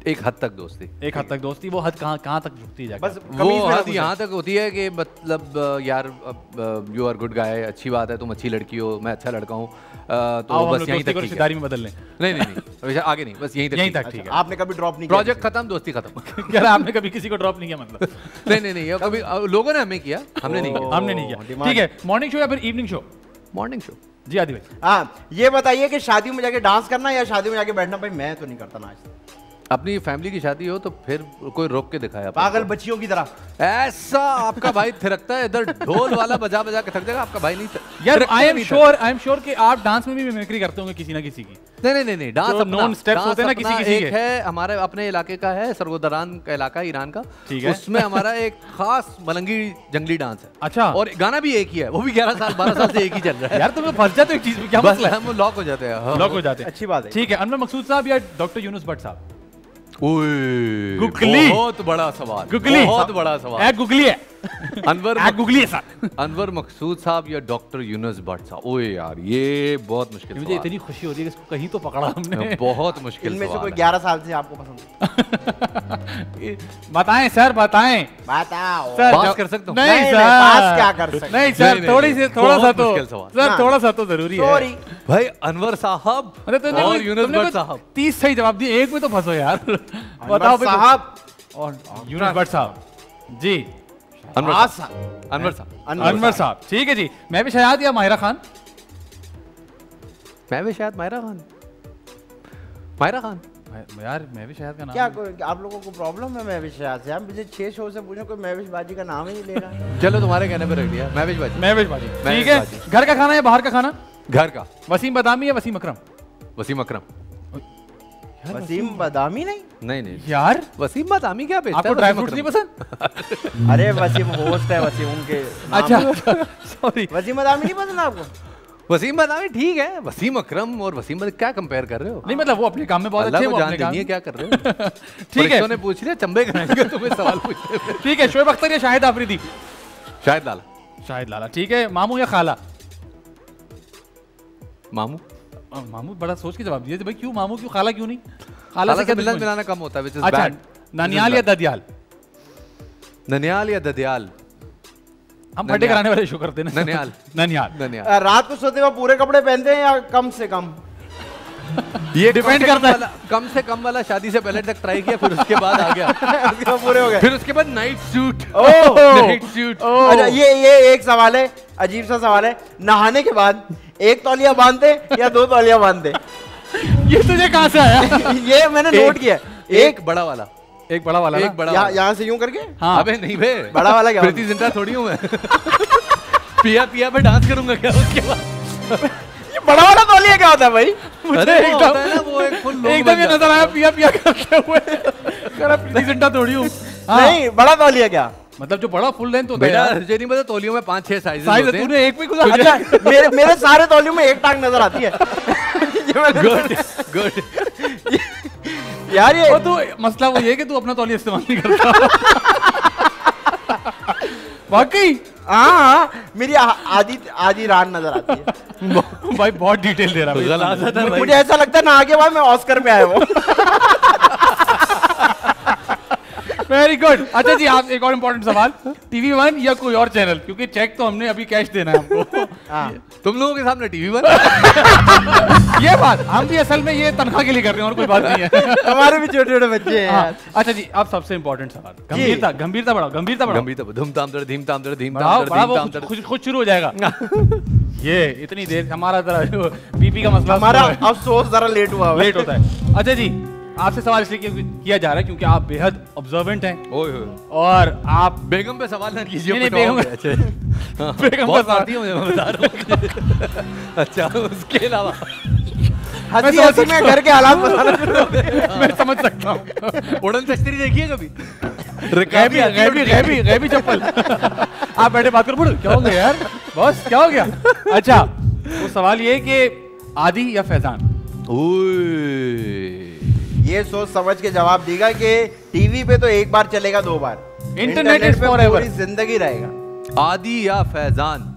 एक हद तक दोस्ती। एक हद तक दोस्ती वो हद कहाँ कहाँ तक झुकती है बस वो हद। यहाँ तक होती है कि मतलब यार यू आर गुड गाय अच्छी बात है तुम अच्छी लड़की हो मैं अच्छा लड़का हूँ तो आओ बस यहीं तक ठीक है। रिश्तेदारी में बदल लें। नहीं नहीं नहीं आगे नहीं बस यहीं तक यहीं तक ठीक है। आपने कभी ड्रॉप नहीं किया? प्रोजेक्ट खत्म दोस्ती खत्म। [laughs] यार आपने कभी किसी को ड्रॉप नहीं किया मतलब? [laughs] नहीं नहीं नहीं कभी लोगों ने हमें किया हमने नहीं किया। हमने नहीं किया। ठीक है मॉर्निंग शो या फिर इवनिंग शो मॉर्निंग शो जी आदि भाई हाँ ये बताइए कि शादी में जाके डांस करना या शादी में जाके बैठना? भाई, मैं तो नहीं करता नाच। अपनी फैमिली की शादी हो तो फिर कोई रोक के दिखाया पागल बच्चियों की तरह। ऐसा आपका भाई थिरकता है इधर ढोल वाला बजा बजा के थक जाएगा आपका भाई नहीं थ- यार I am sure I am sure कि आप डांस में भी मिमिक्री करते होंगे किसी ना किसी की। नहीं नहीं नहीं डांस known steps होते हैं ना किसी-किसी एक के। है हमारे अपने इलाके का है सरगोदरान का इलाका है ईरान का। ठीक है। उसमें हमारा एक खास मलंगी जंगली डांस है। अच्छा। और गाना भी एक ही है वो भी 11 साल 12 साल से एक ही चल रहा है। यार तुम फंस जाते हो एक चीज़ में क्या मसला है? हम लॉक हो जाते हैं हाँ। लॉक हो जाते हैं। अच्छी बात है। ठीक है अनवर मकसूद साहब या डॉक्टर यूनुस भट्ट साहब? गुगली। बहुत बड़ा सवाल गुगली बहुत बड़ा सवाल। है गुगली है। अनवर गुगली है सर अनवर मकसूद साहब या डॉक्टर यूनुस भट्ट साहब। ओए यार ये बहुत मुश्किल मुझे इतनी खुशी हो रही है इसको कहीं तो पकड़ा हमने। बहुत मुश्किल इनमें से कोई है। ग्यारह साल से आपको पसंद [laughs] बताएँ सर बताएँ। बताओ। सर पास कर सकता हूँ? नहीं सर। पास क्या कर सकते? नहीं नहीं, सर थोड़ी सी थोड़ा सा तो सर हाँ। थोड़ा सा तो ज़रूरी है। सॉरी भाई अनवर साहब। अरे तो और यूनुस भट्ट साहब। तीस सही जवाब दिए एक में तो फंसो यार। बताओ बताओ साहब। और यूनुस भट्ट साहब। जी। अनवर साहब। अनवर साहब। अनवर साहब। ठीक है जी। मैं भी शहजाद या माहिरा खान? मैं भी शायद मायरा खान। मायरा खान। यार मैं भी शहद का नाम क्या कोई आप लोगों को प्रॉब्लम है महविश शाह से? आप मुझे छह शो से पूछो कोई महविश बाजी का नाम ही नहीं ले रहा। [laughs] चलो तुम्हारे कहने पे रख दिया। मैं भी बाजी। महविश बाजी। ठीक है। घर का खाना या बाहर का खाना? घर का। वसीम बदामी या वसीम अकरम? वसीम अकरम। वसीम बदामी नहीं? नहीं नहीं। यार। वसीम बादामी क्या बेचता आपको है? ड्राई फ्रूट्स नहीं पसंद? अरे वसीम होस्ट है वसीम उनके अच्छा। सॉरी वसीम बदामी नहीं पसंद आपको? वसीम बादामी ठीक है वसीम अकरम और वसीम बदामी क्या कंपेयर कर रहे हो? नहीं मतलब वो अपने काम में बहुत अच्छे हैं, वो जान देनी है क्या कर रहे [laughs] हो। ठीक है। फरिश्तों ने पूछ लिया चंबे कराएँगे तुम्हें सवाल पूछते। ठीक है शोएब अख्तर या शाहिद आफरीदी? शाहिद लाला। शाहिद लाला ठीक है। मामू या खाला? मामू। मामू बड़ा सोच के जवाब दिए थे भाई क्यों मामू क्यों खाला क्यों नहीं? खाला से मिलना? मिलाना कम होता है अच्छा ननियाल या ददियाल? ननियाल या ददियाल। हम फटे कराने वाले शो करते हैं ननियाल। [laughs] ननियाल। ननियाल। रात को सोते हुए पूरे कपड़े पहनते हैं या कम से कम? [laughs] ये से करता है। कम से कम वाला शादी से पहले तक ट्राई किया फिर उसके बाद आ गया। [laughs] उसके पूरे हो गए। फिर उसके बाद night suit [laughs] oh! Night suit अच्छा ये ये एक सवाल है अजीब सा सवाल है। नहाने के बाद एक तौलिया बांधते या दो तौलिया बांधते? ये तुझे कहाँ से आया? ये मैंने नोट किया एक बड़ा वाला। एक बड़ा वाला एक बड़ा यहाँ से यूँ करके? हाँ। अबे नहीं बे बड़ा वाला क्या प्रीति जिंटा थोड़ी हूँ मैं। पिया पिया पे डांस करूँगा क्या उसके बाद? बड़ा वाला तौलिया क्या होता है भाई। अरे एकदम- होता है ना वो एक एकदम ये नज़र आया पिया पिया करते हुए। करा प्रीति जिंटा थोड़ी हूँ। नहीं बड़ा तौलिया क्या मतलब जो बड़ा फुल लेंथ होता है बेटा नहीं पता तोलियों में पाँच छह साइज़ साइज़ होते हैं। तूने एक भी गुजार अच्छा मेरे मेरे सारे तौलियों में एक टांग नज़र आती है। [laughs] गुड गुड [laughs] यार ये तू मसला वो ये कि तू अपना तौलिया इस्तेमाल नहीं करता। [laughs] वाकई? हाँ मेरी आधी आधी रान नज़र आती है। [laughs] भाई बहुत डिटेल दे रहा है मुझे ऐसा लगता है ना आगे भाई मैं ऑस्कर में आया हूँ। [laughs] वेरी गुड अच्छा जी आप एक और इम्पोर्टेंट सवाल. टीवी वन या कोई और चैनल क्योंकि चेक तो हमने अभी कैश देना है आपको. हाँ. तुम लोगों के सामने टीवी पर ये बात हम भी असल में ये तनख्वाह के लिए कर रहे हैं और कोई बात नहीं है. हमारे भी छोटे छोटे बच्चे हैं हाँ, अच्छा जी अब सबसे इम्पोर्टेंट सवाल. गंभीरता गंभीरता बढ़ाओ गंभीरता बढ़ाओ. गंभीर धूम धाम दर धीम धाम दर धीम बढ़ाओ धाम बढ़ाओ दर वो धीम धाम खुद- शुरू हो जाएगा. ये इतनी देर हमारा जरा [laughs] बीपी का मसला हमारा अफसोस जरा लेट हुआ हुआ लेट होता है. अच्छा जी आपसे सवाल इसलिए किया- जा रहा है? क्योंकि आप बेहद ऑब्जर्वेंट हैं। ओए होए। और आप बेगम पे सवाल ना कीजिए नहीं। बेगम- अच्छा। हाँ, बेगम बहुत सवाल। है मुझे मैं बता रहा हूँ। अच्छा उसके अलावा हँसी हँसी में घर के हालात बताना हो [laughs] मैं समझ सकता हूँ। उड़न तश्तरी देखिए कभी? गैबी गैबी गैबी गैबी चप्पल। आप बैठे बात करो क्या हो गया यार? बॉस क्या हो गया? अच्छा वो सवाल ये है कि आदि या फैजान? ओए। ये सोच समझ के जवाब देगा कि टीवी पे तो एक बार चलेगा दो बार। इंटरनेट. पूरी ज़िंदगी रहेगा। आदि या फैजान।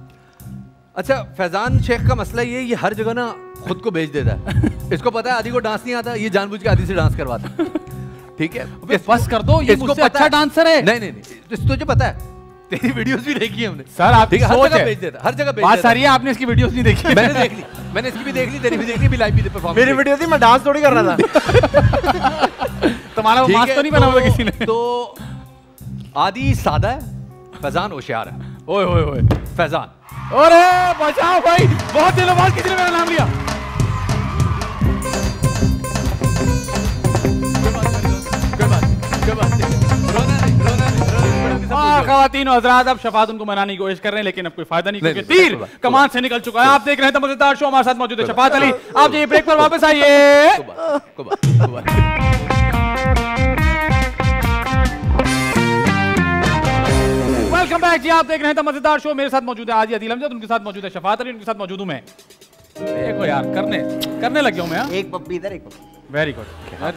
अच्छा फैजान शेख का मसला ये ये हर जगह ना खुद को बेच देता है। [laughs] इसको पता है आदि को डांस नहीं आता ये जानबूझ के आदि से डांस करवाता [laughs] ठीक है? अबे बस कर दो ये इसको पता अच्छा डांसर है। नहीं नहीं नहीं तुझे पता है तेरी वीडियोस भी देखी हमने। सर आप ठीक है हर जगह बेच देता हर जगह बात सारी है आपने इसकी वीडियोस नहीं देखी। मैंने देख ली मैंने इसकी भी देख ली तेरी भी देख ली भी लाइव भी परफॉर्म मेरी वीडियो थी मैं डांस थोड़ी कर रहा था। [laughs] तुम्हारा वो मास्क तो नहीं बना हुआ किसी ने। तो आदि सादा है फैजान होशियार है। ओए ओए ओए। फैजान। अरे बचाओ भाई बहुत दिनों बाद किसी ने मेरा नाम लिया। खातन हजरात अब शफात उनको मनाने की कोशिश कर रहे हैं लेकिन अब कोई फ़ायदा नहीं क्योंकि तीर कमान से निकल चुका है। आप देख रहे हैं मज़ेदार शो हमारे साथ मौजूद है शफात अली। आप जाइए ब्रेक पर वापस आइए। वेलकम बैक जी आप देख रहे हैं मज़ेदार शो। मेरे साथ मौजूद है आज अदील अमजद उनके साथ मौजूद है शफात अली उनके साथ मौजूद हूँ मैं। देखो यार करने करने लग गया हूँ मैं हाँ। एक पप्पी इधर एक पप्पी वेरी गुड क्या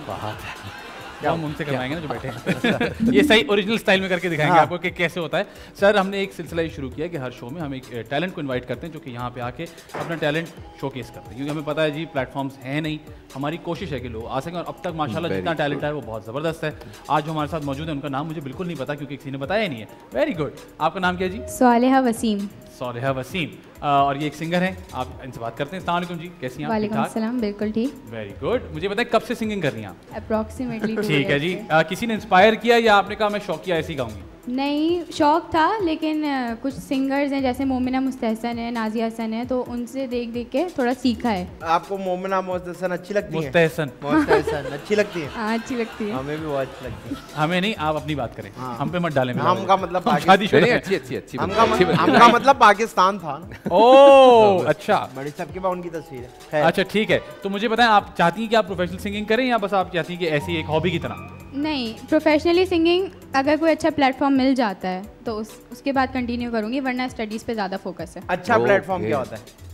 हम उनसे करवाएँगे ना जो बैठे हैं। [laughs] ये सही ओरिजिनल स्टाइल में करके दिखाएँगे हाँ। आपको कि कैसे होता है। सर हमने एक सिलसिला ये शुरू किया कि हर शो में हम एक टैलेंट को इनवाइट करते हैं जो कि यहाँ पे आके अपना टैलेंट शोकेस करते हैं। क्योंकि हमें पता है जी प्लेटफॉर्म्स हैं नहीं। हमारी कोशिश है कि लोग आ सकें और अब तक माशाल्लाह जितना टैलेंट है वो बहुत ज़बरदस्त है। आज जो हमारे साथ मौजूद है उनका नाम मुझे बिल्कुल नहीं पता क्योंकि किसी ने बताया ही नहीं है। वेरी गुड आपका नाम क्या है जी? सालेहा वसीम। सालेहा वसीम और ये एक सिंगर हैं आप इनसे बात करते हैं। सलाम जी कैसी हैं आप? वालेकुम बिल्कुल ठीक। वेरी गुड मुझे बताएँ कब से सिंगिंग कर रही हैं आप? अप्रॉक्सीमेटली ठीक है जी। आ, किसी ने इंस्पायर किया या आपने कहा मैं शौकिया ऐसी गाऊँगी नहीं शौक था लेकिन कुछ सिंगर्स हैं जैसे मोमिना मुस्तहसन है नाजिया हसन है तो उनसे देख देख के थोड़ा सीखा है। आपको मोमिना मोहसन अच्छी लगती है? मुस्तहसन। मोहसन अच्छी लगती है? [laughs] हाँ अच्छी लगती है। हमें भी बहुत अच्छी लगती है। हमें नहीं आप अपनी बात करें। हम पे मत डालें हम का मतलब। शादी नहीं शुदा अच्छी अच्छी अच्छी हम का मतलब हम का मतलब पाकिस्तान था। [laughs] ओ अच्छा। बड़ी सबके पास उनकी तस्वीर है। अच्छा ठीक है। तो मुझे बताएँ आप चाहती हैं कि आप प्रोफेशनल सिंगिंग करें या बस आप चाहती हैं कि ऐसी एक हॉबी की तरह? नहीं प्रोफेशनली सिंगिंग अगर कोई अच्छा प्लेटफॉर्म मिल जाता है तो उस उसके बाद कंटिन्यू करूँगी वरना स्टडीज़ पे ज़्यादा फोकस है। अच्छा प्लेटफॉर्म क्या होता है?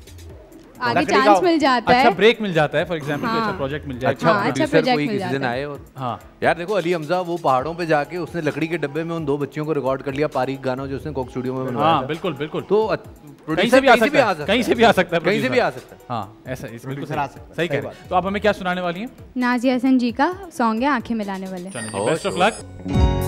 आगे चांस मिल जाता अच्छा है। ब्रेक मिल जाता है फॉर एग्जांपल हाँ। अच्छा प्रोजेक्ट मिल जाए अच्छा हाँ, अच्छा प्रोड्यूसर project कोई किसी दिन आए और हाँ। यार देखो अली हमजा वो पहाड़ों पे जाके उसने लकड़ी के डब्बे में उन दो बच्चियों को रिकॉर्ड कर लिया पारिक गाना जो उसने कोक स्टूडियो में बनवाया हाँ बिल्कुल बिल्कुल। तो कहीं से भी आ सकता है कहीं से भी आ सकता है कहीं से भी आ सकता है। हाँ ऐसा इस बिल्कुल आ सकता है, सही कह रहे। हैं। तो आप हमें क्या सुनाने वाली हैं? नाजिया हसन जी का सॉन्ग है आँखें मिलाने वाले। बेस्ट ऑफ़ लक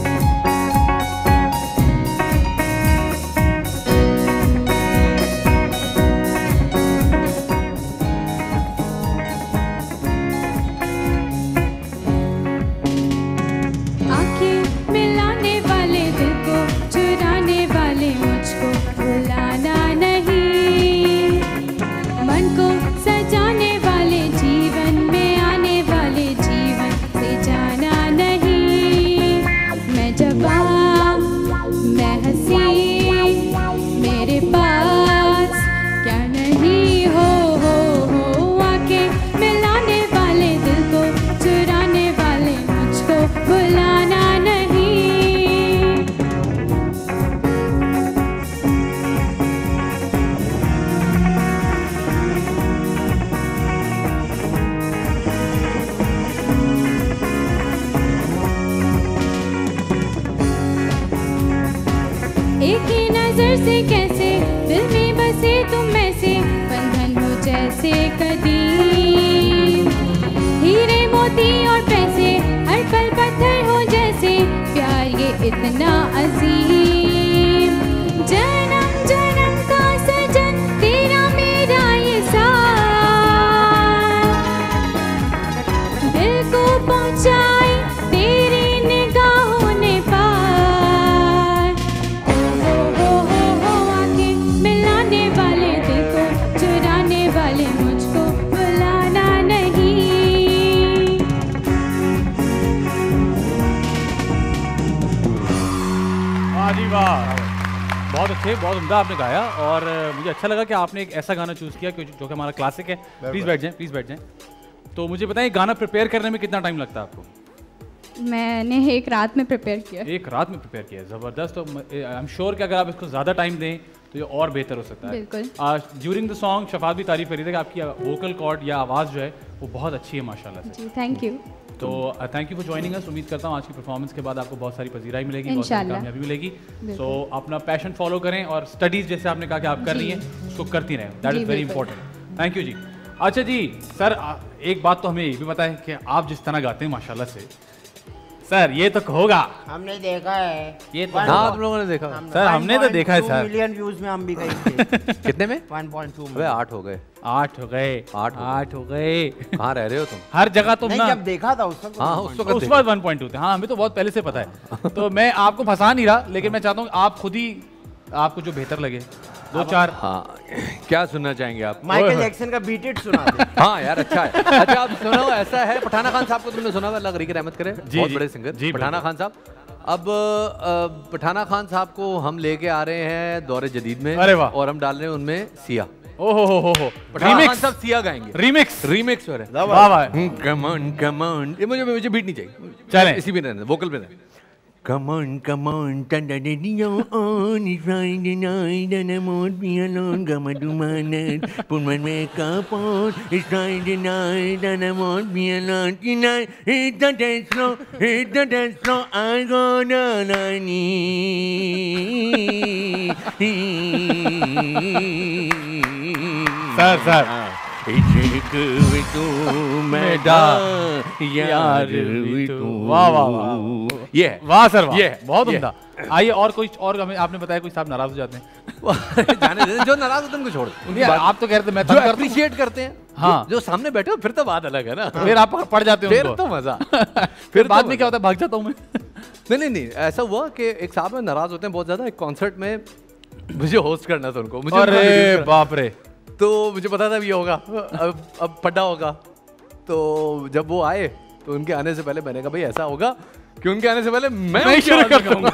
अच्छे उम्दा आपने गाया और मुझे अच्छा लगा कि आपने एक ऐसा गाना चूज़ किया जो कि हमारा क्लासिक है। प्लीज़ बैठ जाएँ प्लीज़ बैठ जाएँ। तो मुझे बताएँ गाना प्रिपेयर करने में कितना टाइम लगता है आपको? मैंने एक रात में प्रिपेयर किया। एक रात में प्रिपेयर किया ज़बरदस्त। तो आई एम श्योर कि अगर आप इसको ज़्यादा टाइम दें तो ये और बेहतर हो सकता है। बिल्कुल। ड्यूरिंग द सॉन्ग शफात भी तारीफ़ करी थी कि आपकी वोकल कॉर्ड या आवाज़ जो है वो बहुत अच्छी है माशाल्लाह से। थैंक यू तो thank you for joining us उम्मीद करता हूँ आज की परफॉर्मेंस के बाद आपको बहुत सारी पजीराई मिलेगी बहुत सारी कामयाबी मिलेगी। सो अपना पैशन फॉलो करें और स्टडीज़ जैसे आपने कहा कि आप कर रही हैं उसको करती रहें। That is very important thank you जी। अच्छा जी सर एक बात तो हमें ये भी पता है कि आप जिस तरह गाते हैं माशाल्लाह से। सर ये तो होगा। हमने देखा है। ये तो हाँ आप लोगों ने देखा। सर, हमने तो देखा है, सर। मिलियन व्यूज़ में हम भी गए थे। [laughs] कितने में? 1.2 अबे में आठ हो गए। आठ हो गए। आठ हो गए। आठ हो गए। कहाँ रह रहे हो तुम? हर जगह तुम नहीं ना। जब देखा था उस वक्त हाँ तो उस तो वक्त उस। बाद वन पॉइंट थे। हाँ हमें तो बहुत पहले से पता है। तो मैं आपको फंसा नहीं रहा लेकिन मैं चाहता हूँ आप खुद ही आपको जो बेहतर लगे। दो चार। हाँ क्या सुनना चाहेंगे आप? माइकल जैक्सन का बीट इट सुना [laughs] हाँ यार अच्छा है। अच्छा आप सुनो ऐसा है। पठाना खान साहब को तुमने सुना हुआ अल्लाह रहमत करे? जी, बहुत बड़े सिंगर। जी, पठाना खान साहब। अब पठाना खान साहब को हम लेके आ रहे हैं दौरे जदीद में अरे वाह। और हम डाल रहे हैं उनमें सिया। ओ हो हो हो हो पठाना खान रीमिक्स साहब सिया गाएँगे रीमिक्स रीमिक्स हो रहा है वाह वाह कम ऑन कम ऑन ये मुझे मुझे बीट नहीं चाहिए चलें। इसी में रहने वोकल पे रहने Come on, come on, turn the radio on. It's Friday night and I won't be alone. Come on, do my net, put my makeup on. It's Friday night and I won't be alone tonight. Hit the dance floor, hit the dance floor. I gonna need. Sir sir. इश्क भी तू मेरा यार भी तू वाह वाह वाह ये वाह सर वाह। ये बहुत उम्दा। आइए और कोई और हमें आपने बताया कोई साहब नाराज़ हो जाते हैं। [laughs] जाने दे जो नाराज़ होते हैं उनको छोड़? आप तो कह रहे थे मैं जो हूँ। अप्रिशिएट करते हैं। हाँ। जो, जो सामने बैठे हो फिर तो बात अलग है ना। फिर आप पड़ जाते हो फिर तो मज़ा। [laughs] फिर तो बाद में क्या होता है? भाग जाता हूँ मैं। नहीं नहीं नहीं ऐसा हुआ कि एक साहब में नाराज़ होते हैं बहुत ज़्यादा। एक कॉन्सर्ट में मुझे होस्ट करना था उनको। मुझे अरे बाप रे। तो मुझे पता था ये होगा। अब अब पड्डा होगा। तो जब वो आए तो उनके आने से पहले मैंने कहा भाई ऐसा होगा कि उनके आने से पहले मैं मैं उनकी शुरू कर? दूँगा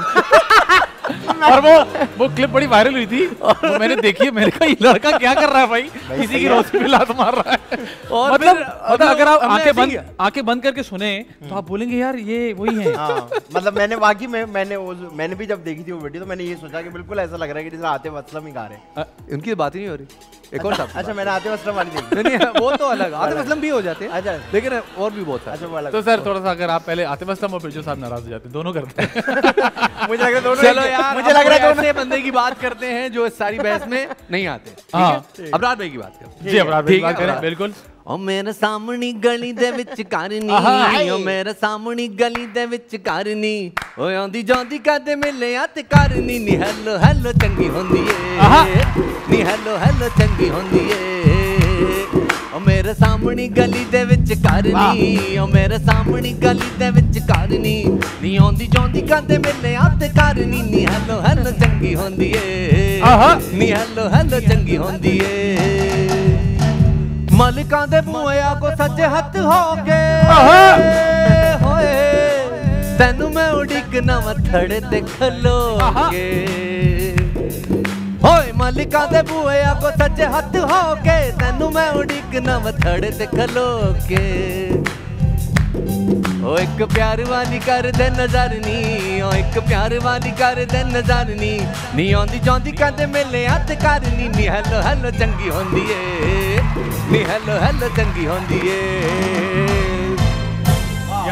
और वो वो क्लिप बड़ी वायरल हुई थी। वो मैंने देखी है मैंने कहा ये लड़का क्या कर रहा है भाई? [laughs] किसी की रोटी पे लात मार रहा है। [laughs] और मतलब मतलब अगर आप आँखें बंद आँखें बंद करके सुने तो आप बोलेंगे यार ये वही है। हाँ मतलब मैंने वाकई में मैंने वो मैंने भी जब देखी थी वो वीडियो तो मैंने ये सोचा कि बिल्कुल ऐसा लग रहा है कि जैसे आते असलम ही गा रहे। हैं उनकी बात ही नहीं हो रही। एक और साहब अच्छा मैंने आतिफ असलम वाली नहीं नहीं वो तो अलग। आतिफ [laughs] असलम भी हो जाते। हैं अच्छा। लेकिन और भी बहुत सारे। अच्छा वो अलग। तो सर थोड़ा सा अगर आप पहले आतिफ असलम और बिजू साहब नाराज़ हो जाते हैं दोनों करते हैं। [laughs] मुझे लग रहा है दोनों चलो यार मुझे लग रहा है दोनों बंदे की बात करते हैं जो इस सारी बहस में नहीं आते। हाँ? अबरार भाई की बात करते हैं। जी अबरार भाई की बात करें बिल्कुल। ਓ ਮੇਰੇ ਸਾਹਮਣੀ ਗਲੀ ਦੇ ਵਿੱਚ ਕਰਨੀ। ਓ ਮੇਰੇ ਸਾਹਮਣੀ ਗਲੀ ਦੇ ਵਿੱਚ ਕਰਨੀ। ਓ ਆਉਂਦੀ ਜਾਂਦੀ ਕਦੇ ਮਿਲਿਆ ਤੇ ਕਰਨੀ। ਨੀ ਹੈਲੋ ਹੈਲੋ ਚੰਗੀ ਹੁੰਦੀ ਏ। ਨੀ ਹੈਲੋ ਹੈਲੋ ਚੰਗੀ ਹੁੰਦੀ ਏ। ਓ ਮੇਰੇ ਸਾਹਮਣੀ ਗਲੀ ਦੇ ਵਿੱਚ ਕਰਨੀ। ਓ ਮੇਰੇ ਸਾਹਮਣੀ ਗਲੀ ਦੇ ਵਿੱਚ ਕਰਨੀ। ਨੀ ਆਉਂਦੀ ਜਾਂਦੀ ਕਦੇ ਮਿਲਿਆ ਤੇ ਕਰਨੀ। ਨੀ ਹੈਲੋ ਹੈਲੋ ਚੰਗੀ ਹੁੰਦੀ ਏ। ਆਹਾ। ਨੀ ਹੈਲੋ ਹੈਲੋ ਚੰਗੀ ਹੁੰਦੀ ਏ। ਮਲਕਾਂ ਦੇ ਬੂਹਿਆਂ ਕੋ ਸੱਜੇ ਹੱਥ ਹੋ ਕੇ। ਹੋਏ। ਤੈਨੂੰ ਮੈਂ ਉਡੀਕਣਾ ਮੱਥੜੇ ਤੇ ਖਲੋ ਕੇ ਹੋਏ ਮਲਕਾਂ ਦੇ ਬੂਹਿਆਂ ਕੋ ਸੱਜੇ ਹੱਥ ਹੋ ਕੇ। ਤੈਨੂੰ ਮੈਂ ਉਡੀਕਣਾ ਮੱਥੜੇ ਤੇ ਖਲੋ ਕੇ ਓ ਇੱਕ ਪਿਆਰ ਵਾਲੀ ਕਰ ਦੇ ਨਜ਼ਰ ਨੀ, ਓ ਇੱਕ ਪਿਆਰ ਵਾਲੀ ਕਰ ਦੇ ਨਜ਼ਰ ਨੀ। ਨੀ ਆਉਂਦੀ ਜਾਂਦੀ ਕਦੇ ਮਿਲੇ ਹੱਥ ਕਰਨੀ ਨੀ ਹੈਲੋ ਹੈਲੋ ਚੰਗੀ ਹੁੰਦੀ ਏ। ਨੀ ਹੈਲੋ ਹੈਲੋ ਚੰਗੀ ਹੁੰਦੀ ਏ।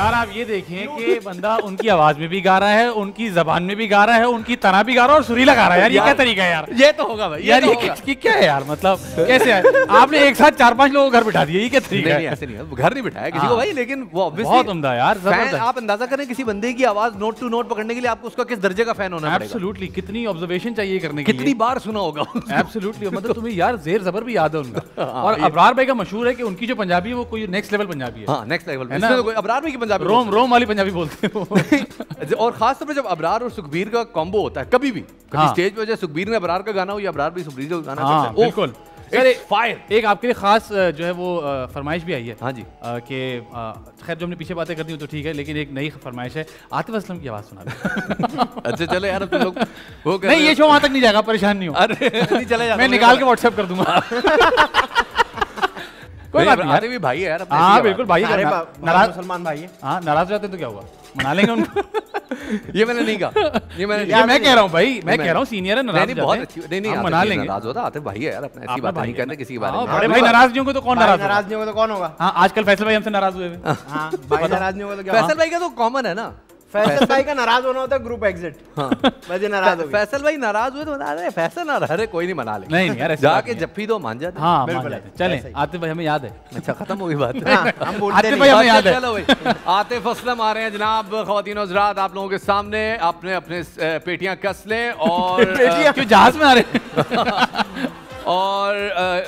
यार आप ये देखें कि बंदा उनकी आवाज़ में भी गा रहा है उनकी जबान में भी गा रहा है उनकी तरह भी गा रहा है और सुरीला गा रहा है। यार ये क्या तरीका है यार? ये तो होगा भाई यार तो ये क्या- क्या है यार मतलब कैसे है? आपने एक साथ चार पाँच लोगों को घर बिठा दिया ये क्या तरीका है? ऐसे नहीं घर नहीं बिठाया किसी को हाँ। भाई लेकिन वो बहुत उम्दा यार, आप अंदाज़ा करें किसी बंदे की आवाज़ नोट टू नोट पकड़ने के लिए आपको उसका किस दर्जे का फ़ैन होना एब्सोल्युटली कितनी ऑब्जर्वेशन चाहिए करने के कितनी बार सुना होगा एब्सोल्युटली मतलब तुम्हें यार जेर जबर भी याद है उनका। हाँ, और अबरार भाई का मशहूर है कि उनकी जो पंजाबी है वो कोई नेक्स्ट लेवल पंजाबी है। हाँ नेक्स्ट लेवल तो कोई अबरार भाई की पंजाबी रोम रोम वाली पंजाबी बोलते हैं हैं। [laughs] और खास तौर पे जब अबरार और सुखबीर का कॉम्बो होता है कभी भी कभी हाँ। स्टेज पे जो सुखबीर ने अबरार का गाना हो या अबरार भी सुखबीर का गाना हाँ बिल्कुल। सर fire एक आपके लिए खास जो है वो फरमाइश भी आई है हाँ जी। कि खैर जो हमने पीछे बातें कर दी तो ठीक है लेकिन एक नई फरमाइश है। आतिफ असलम की आवाज़ सुना [laughs] अच्छा चलो यार तुम लोग वो नहीं ये शो वहाँ तक नहीं जाएगा परेशान नहीं हो। अरे [laughs] चले मैं निकाल के व्हाट्सएप कर दूँगा। कोई बात नहीं भी भाई है यार हाँ बिल्कुल भाई भाई। नाराज़ मुसलमान भाई है। हाँ नाराज़ हो जाते तो क्या हुआ? मना लेंगे उनको। [laughs] ये मैंने नहीं कहा। ये मैंने ये मैं कह। रहा हूँ भाई मैं कह रहा हूँ सीनियर है नहीं नाराज़ बहुत अच्छी नहीं नहीं मना लेंगे। नाराज़ होता आतिफ भाई है यार अपने ऐसी बात नहीं है करने किसी के बारे हाँ, में बड़े हाँ, भाई नाराज़ नहीं होंगे तो कौन नाराज़ नाराज़ नहीं होगा तो कौन होगा? हाँ आजकल फैसल भाई हमसे नाराज़ हुए हैं हाँ भाई नाराज़ नहीं होगा तो क्या फैसल भाई का तो कॉमन है ना। फैसल भाई का नाराज़ होना होता है ग्रुप एग्जिट हाँ। नाराज़ हो फैसल भाई नाराज़ हुए तो बता रहे फैसल ना अरे कोई नहीं मना ले नहीं, नहीं यार, जाके। जप्फी दो मान जाते हाँ। मान जाते हैं। चलें। आतिफ भाई हमें याद है। अच्छा खत्म हो गई बात। हाँ, हम बोलते भाई हमें याद है। चलो भाई। आतिफ असलम आ रहे हैं जनाब खवातीन हजरात आप लोगों के सामने। आपने अपने अ, पेटियाँ कस लें और [laughs] क्यों जहाज़ में आ रहे हैं? [laughs] और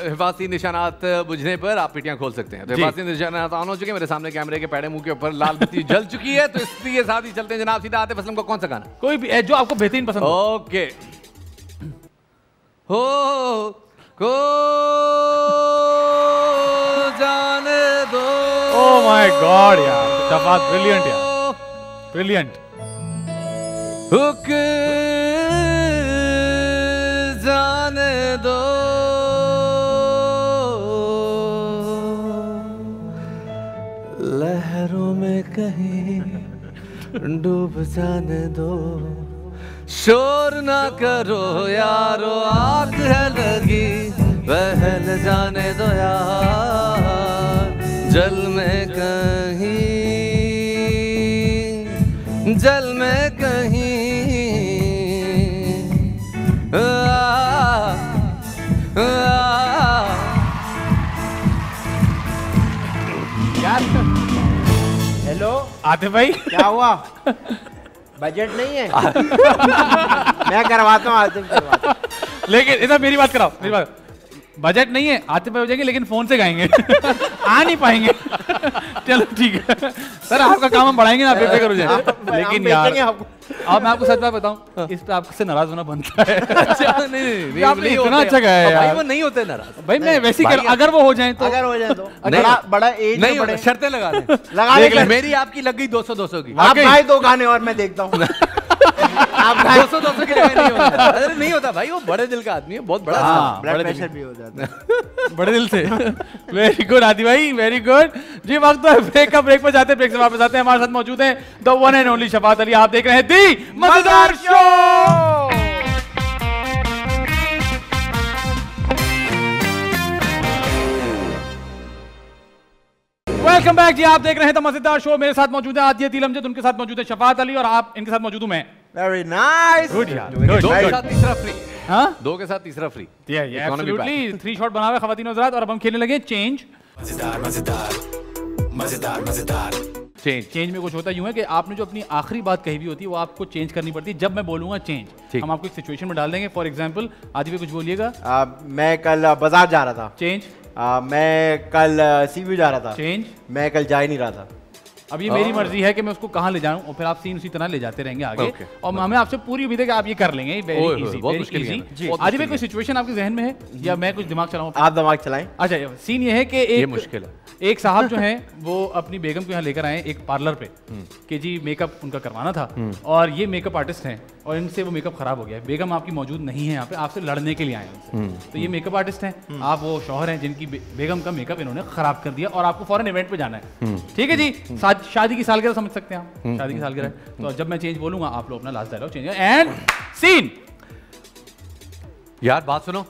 हिफाजती निशानात बुझने पर आप पेटियाँ खोल सकते हैं। तो हिफाजती निशानात ऑन हो चुके हैं। मेरे सामने कैमरे के पैड़े मुँह के ऊपर लाल बत्ती जल चुकी है। तो इसलिए साथ ही चलते हैं जनाब। सीधा आते असलम को कौन सा गाना? कोई भी जो आपको बेहतरीन पसंद ओके। हो को जाने दो। ओह माय गॉड यार। ब्रिलियंट यार। ब्रिलियंट कहीं डूब जाने दो। शोर ना करो यारो आग है लगी बहल जाने दो यार। जल में कहीं जल में कहीं आ, आ, हेलो आते भाई। क्या हुआ? बजट नहीं है? [laughs] मैं करवाता हूँ आतिफ। लेकिन इधर मेरी बात कराओ मेरी बात। बजट नहीं है आते पे हो जाएँगे लेकिन फ़ोन से गाएँगे। [laughs] आ नहीं पाएँगे। [laughs] चलो ठीक है। सर आपका काम हम बढ़ाएँगे ना बेफिक्र हो जाए लेकिन यार अब मैं आपको सच बात बताऊँ इस पे आपसे नाराज़ होना बनता है। [laughs] अच्छा नहीं आपने इतना अच्छा गाया भाई यार। वो नहीं होते नाराज़। भाई मैं वैसे ही कर अगर वो हो जाए तो। अगर हो जाए तो। बड़ा बड़ा एज नहीं बड़े शर्तें लगा लें लगा मेरी आपकी लग गई 200 200 की। आप। गाए दो गाने और मैं देखता हूँ। आप गाए 200 200 की जगह नहीं होता। अरे नहीं होता भाई वो बड़े दिल का आदमी है बहुत बड़ा हाँ, बड़े प्रेशर भी हो जाता है। [laughs] बड़े दिल से। वेरी गुड आदि भाई वेरी गुड जी वक्त तो ब्रेक का ब्रेक पर जाते हैं ब्रेक से वापस आते हैं हमारे साथ मौजूद हैं the one and only Shafat Ali. आप देख रहे हैं दी मज़ेदार शो वेलकम बैक जी आप देख रहे हैं द मज़ेदार शो मेरे साथ मौजूद है आदित्य तिलमजद उनके साथ मौजूद है शफात अली और आप इनके साथ मौजूद हूँ मैं। वेरी नाइस Good यार, good, दो के. साथ तीसरा फ्री हाँ दो के साथ तीसरा free Yeah, yeah, absolutely. Three shot बना हुआ है खवातीन हजरात और अब हम खेलने लगे चेंज मज़ेदार मज़ेदार मज़ेदार मज़ेदार. चेंज चेंज में कुछ होता यूँ है कि आपने जो अपनी आखिरी बात कही भी होती है वो आपको चेंज करनी पड़ती। है जब मैं बोलूँगा चेंज हम आपको एक सिचुएशन में डाल देंगे। फॉर एग्ज़ाम्पल आदि भी कुछ बोलिएगा। मैं कल बाज़ार जा रहा था। चेंज मैं कल सी जा रहा था। चेंज मैं कल जा ही नहीं रहा था। अब ये मेरी मर्ज़ी है कि मैं उसको कहाँ ले जाऊँ और फिर आप सीन उसी तरह ले जाते रहेंगे आगे। Okay. और हमें आपसे पूरी उम्मीद है कि आप ये कर लेंगे। आज है, भाई कोई सिचुएशन आपके जहन में है? या मैं कुछ दिमाग चलाऊँ? आप दिमाग चलाएँ। अच्छा सीन ये है कि एक ये मुश्किल है। एक साहब जो हैं वो अपनी बेगम को यहाँ लेकर आए एक पार्लर पे। कि जी मेकअप उनका करवाना था। और ये मेकअप आर्टिस्ट हैं। और इनसे वो मेकअप खराब हो गया है। बेगम आपकी मौजूद नहीं है यहाँ पे आपसे लड़ने के लिए आए हैं तो ये मेकअप आर्टिस्ट हैं। आप वो शोहर हैं जिनकी बे- बेगम का मेकअप इन्होंने खराब कर दिया और आपको फॉरन इवेंट पे जाना है। ठीक है जी? शादी की सालगिरह समझ सकते हैं आप। शादी की सालगिरह। तो जब मैं चेंज बोलूँगा आप लोग अपना last dialogue change and scene यार बात सुनो।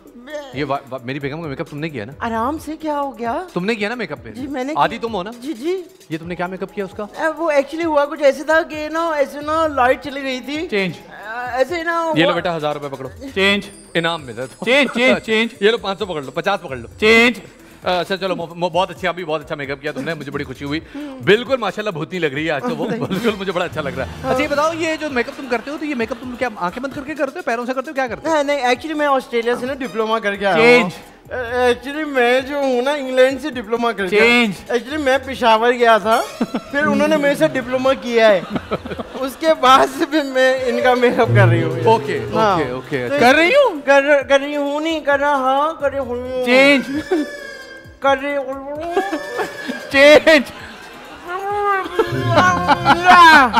ये वा, वा, मेरी बेगम का मेकअप तुमने किया ना? आराम से क्या हो गया? तुमने किया ना मेकअप पे? जी मैंने आदि तुम हो ना? जी जी। ये तुमने क्या मेकअप किया उसका? आ, वो एक्चुअली हुआ कुछ ऐसे था कि ना ऐसे ना लाइट चली गई थी। चेंज ऐसे ना ये लो बेटा हज़ार रुपए पकड़ो। [laughs] चेंज इनाम मिला चेंज चेंज चेंज ये लो पाँच सौ पकड़ लो पचास पकड़ लो। चेंज अच्छा चलो बहुत अच्छा अभी बहुत अच्छा मेकअप किया तुमने मुझे बड़ी खुशी हुई। बिल्कुल माशाल्लाह भूतनी लग रही है आज तो वो। [laughs] बिल्कुल मुझे बड़ा अच्छा लग रहा है। अच्छा ये बताओ ये जो मेकअप तुम करते हो तो ये मेकअप तुम क्या आँखें बंद करके करते हो पैरों से करते हो क्या करते हो? नहीं एक्चुअली मैं ऑस्ट्रेलिया से ना डिप्लोमा करके आया Change. एक्चुअली मैं जो हूँ ना इंग्लैंड से डिप्लोमा करके Change. एक्चुअली मैं पेशावर गया था फिर उन्होंने मेरे से डिप्लोमा किया है। उसके बाद से फिर मैं इनका मेकअप कर रही हूँ। ओके हाँ। ओके ओके कर रही हूँ? कर कर रही हूँ नहीं कर रहा हाँ कर रही हूँ चेंज कर रही चेंज [laughs]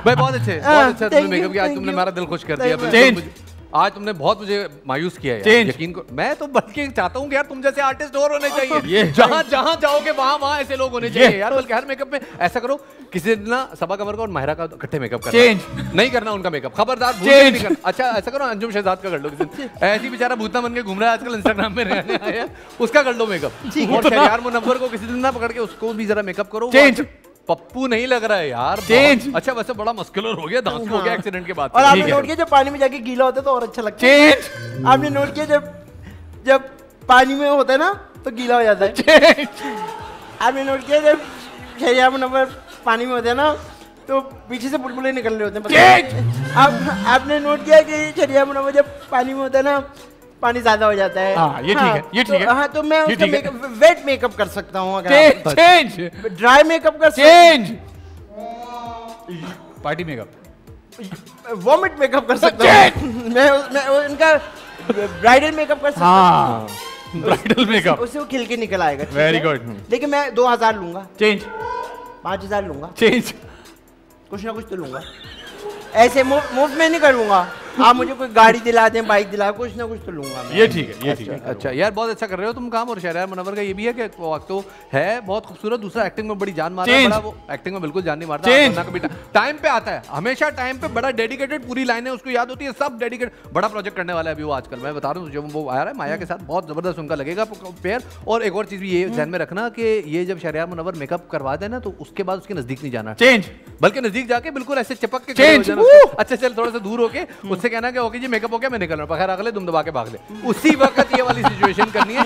भाई बहुत अच्छे बहुत अच्छा तुमने मेकअप किया। आज तुमने मेरा दिल खुश कर दिया. मुझे- आज तुमने बहुत मुझे मायूस किया यार Change. यकीन को मैं तो बल्कि चाहता हूँ कि यार तुम जैसे आर्टिस्ट और होने चाहिए। [laughs] जहाँ [laughs] जहाँ जाओगे वहाँ वहाँ ऐसे लोग होने चाहिए यार बल्कि हर मेकअप में ऐसा करो किसी दिन ना सबा कमर का और माहिरा का इकट्ठे मेकअप करना. नहीं करना उनका मेकअप खबरदार भूल करना। अच्छा ऐसा करो अंजुम शहजाद का कर लो किसी दिन। [laughs] ऐसी बेचारा भूतना बन के घूम रहा है आजकल इंस्टाग्राम में रहने आया उसका कर लो मेकअप और शहरियार मुनव्वर को किसी दिन ना पकड़ के उसको भी जरा मेकअप करो। Change. पप्पू नहीं लग रहा है यार. बहुत- अच्छा वैसे बड़ा मस्कुलर हो गया दांत हो गया एक्सीडेंट के बाद। और आपने नोट किया जब पानी में जाके गीला होता है तो और अच्छा लगता है। चेंज आपने नोट किया जब जब पानी में होता है ना तो गीला हो जाता है। चेंज आपने नोट किया जब शरिया नंबर पानी में होता है ना तो पीछे से बुलबुले निकल रहे होते हैं। आप आपने नोट किया कि शरिया नंबर जब पानी में होता है ना पानी ज़्यादा हो जाता है। हाँ, ये ठीक है, ये तो- ठीक है। हाँ तो मैं उसका ठीक वेट मेकअप कर सकता हूँ चेंज ड्राई मेकअप कर change party makeup vomit makeup कर सकता हूँ। मैं मैं इनका ब्राइडल मेकअप कर सकता हाँ। ब्राइडल मेकअप उससे वो खिल के निकल आएगा है? good. लेकिन मैं दो हज़ार लूँगा। चेंज पाँच हज़ार लूँगा। चेंज कुछ ना कुछ तो लूँगा। ऐसे मुफ़्त में नहीं करूँगा। आप मुझे कोई गाड़ी दिला दें बाइक दिला कुछ ना कुछ तो लूँगा मैं। ये ठीक है ये ठीक है। अच्छा यार बहुत अच्छा कर रहे हो तुम काम और शहर मुनवर का ये भी है कि वो वक्त तो है बहुत खूबसूरत दूसरा एक्टिंग में बड़ी जान मारता है बड़ा वो एक्टिंग में बिल्कुल जान नहीं मारता टाइम पे आता है हमेशा टाइम पे बड़ा डेडिकेटेड पूरी लाइनें उसको याद होती है सब डेडिकेट बड़ा प्रोजेक्ट करने वाला है अभी वो आजकल। मैं बता रहा हूँ जब वो आया है माया के साथ बहुत ज़बरदस्त उनका लगेगा पेयर। और एक और चीज़ भी ये ध्यान में रखना कि ये जब शहरियार मुनवर मेकअप करवा देना तो उसके बाद उसके नज़दीक नहीं जाना। चेंज बल्कि नज़दीक जाके बिल्कुल ऐसे चिपक के हो अच्छा चल थोड़ा सा दूर होके उससे कहना कि ओके जी मेकअप हो गया मैं निकल रहा हूँ। पखा रख ले तुम दबा के भाग ले। उसी वक्त ये वाली सिचुएशन करनी है।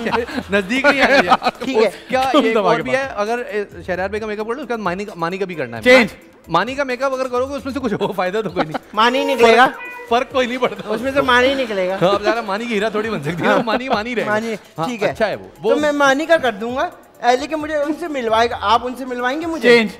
नज़दीक नहीं आना ठीक है। क्या ये और भी है अगर ए, शहरियार भाई का मेकअप कर लो उसके बाद मानी का मानी का भी करना है। Change. मानी का मेकअप अगर करोगे उसमें से कुछ हो फ़ायदा तो कोई नहीं। मानी निकलेगा। फ़र्क कोई नहीं पड़ता। उसमें से मानी निकलेगा। हाँ, अब ज़रा मानी की हीरा थोड़ी बन सकती है। मानी मानी रहेगा। मानी हाँ, ठीक है। अच्छा है वो। तो मैं मानी का कर दूँगा। लेकिन मुझे उनसे मिलवाएगा। आप उनसे मिलवाएँगे मुझे? चेंज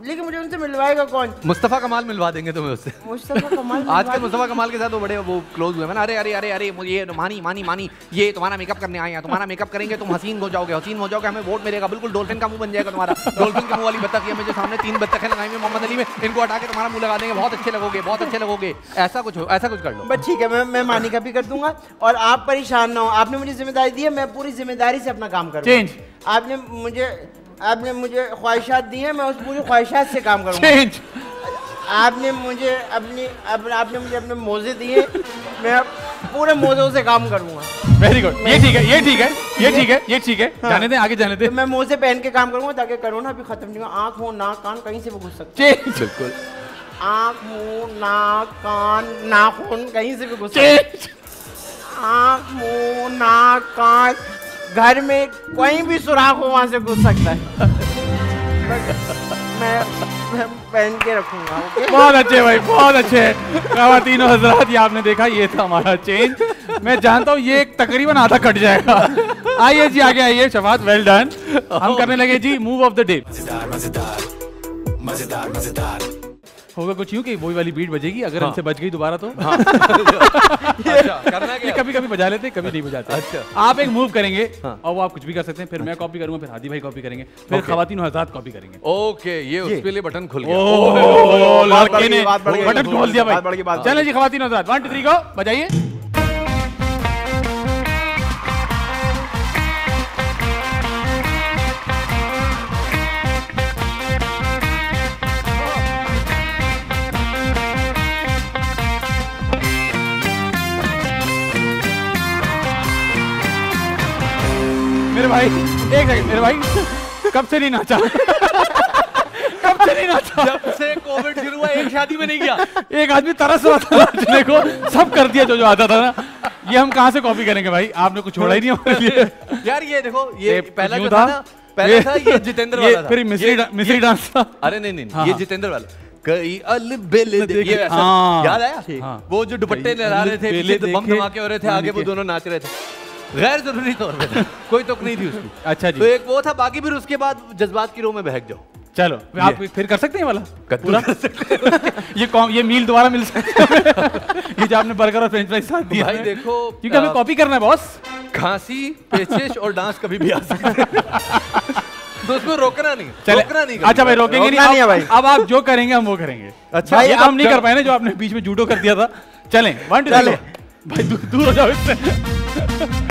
लेकिन मुझे उनसे मिलवाएगा कौन? मुस्तफ़ा कमाल मिलवा देंगे तुम्हें उससे। मुस्तफ़ा कमाल [laughs] आज के मुस्तफ़ा कमाल के साथ वो बड़े वो क्लोज हुए हैं। ना अरे अरे अरे अरे मुझे ये मानी मानी मानी। ये तुम्हारा मेकअप करने आए हैं तुम्हारा मेकअप करेंगे तुम हसीन हो जाओगे हसीन हो जाओगे हमें वोट मिलेगा। बिल्कुल डॉल्फिन का मुँह बन जाएगा तुम्हारा। डॉल्फिन का मुँह वाली बत्तख ये मुझे सामने तीन बत्तखें लगाई हुई मोहम्मद अली में इनको हटा के तुम्हारा मुँह लगा देंगे। बहुत अच्छे लगोगे बहुत अच्छे लगोगे। ऐसा कुछ हो ऐसा कुछ कर लो। बस ठीक है मैं मैं मानी का भी कर दूँगा और आप परेशान ना हो। आपने मुझे ज़िम्मेदारी दी है मैं पूरी ज़िम्मेदारी से अपना काम करूँगा। चेंज आपने मुझे आपने मुझे ख्वाहिशात दी हैं मैं उस पूरी ख्वाहिशात से काम करूँगा। चेंज आपने मुझे अपनी अप, आपने मुझे अपने मोजे दिए मैं पूरे मोजों से काम करूँगा। वेरी गुड ये ठीक है ये ठीक है ये ठीक है ये ठीक है। हाँ। जाने दें आगे जाने दें। तो मैं मोजे पहन के काम करूँगा ताकि कोरोना भी खत्म नहीं हो आँख हो नाक कान कहीं से भी घुस सकते बिल्कुल। आँख मुँह नाक कान नाखून कहीं से भी घुस सकते आँख मुँह नाक कान घर में कोई भी सुराख हो वहाँ से घुस सकता है। मैं, मैं पहन के रखूँगा बहुत अच्छे भाई बहुत अच्छे। खातिनों हजरात ये आपने देखा ये था हमारा चेंज मैं जानता हूँ ये एक तकरीबन आधा कट जाएगा। आइए जी आगे आइए शफात वेल डन हम करने लगे जी मूव ऑफ़ द डे मज़ेदार मज़ेदार मज़ेदार मज़ेदार। होगा कुछ यूँ कि वही वाली बीट बजेगी अगर हमसे बच गई दोबारा तो। [laughs] अच्छा करना ये क्या? कभी कभी बजा लेते कभी नहीं बजाते। अच्छा। आप एक मूव करेंगे हाँ। और वो आप कुछ भी कर सकते हैं फिर मैं कॉपी करूँगा फिर हादी भाई कॉपी करेंगे फिर खातिन हजरात कॉपी करेंगे। ओके ये उसके लिए बटन खुल गया। बटन खोल दिया भाई। चले जी खातिन हजरात वन टू थ्री को बजाइए। मेरे भाई एक सेकंड मेरे भाई कब से नहीं नाचा? कब से नहीं नाचा? जब से कोविड शुरू हुआ एक शादी में नहीं गया एक आदमी तरस रहा था नाचने को सब कर दिया जो जो आता था ना। ये हम कहाँ से कॉपी करेंगे भाई? आपने कुछ छोड़ा ही नहीं हमारे लिए। यार ये देखो ये पहला जो था ना पहला था ये जितेंद्र वाला था। फिर मिस्री डांस था। अरे नहीं नहीं हाँ, ये हाँ। जितेंद्र वाला। कई अलबेले दे- ये हाँ। याद आया? हाँ। वो जो दुपट्टे लहरा रहे थे पीछे तो बम धमाके हो रहे थे आगे वो दोनों नाच रहे थे। गैर ज़रूरी तौर पे कोई तुक नहीं थी उसकी। अच्छा जी। तो एक वो था बाकी फिर उसके बाद जज्बात की रो में बहक जाओ। चलो आप फिर कर सकते हैं [laughs] ये वाला पूरा? ये कॉम ये मील दोबारा मिल सकता है? [laughs] ये जो आपने बर्गर और फ्रेंच फ्राइज साथ दिया भाई देखो क्योंकि हमें कॉपी करना है बॉस खांसी पेचिश और डांस कभी भी आ सकते हैं। तो उसमें रोकना नहीं चले। रोकना नहीं अच्छा भाई रोकेंगे नहीं। है अब- भाई। अब आप जो करेंगे हम वो करेंगे। अच्छा, ये ये तो नहीं कर पाए ना जो आपने बीच में जूडो कर दिया था। चलें वन टू चले। भाई दूर हो जाओ इससे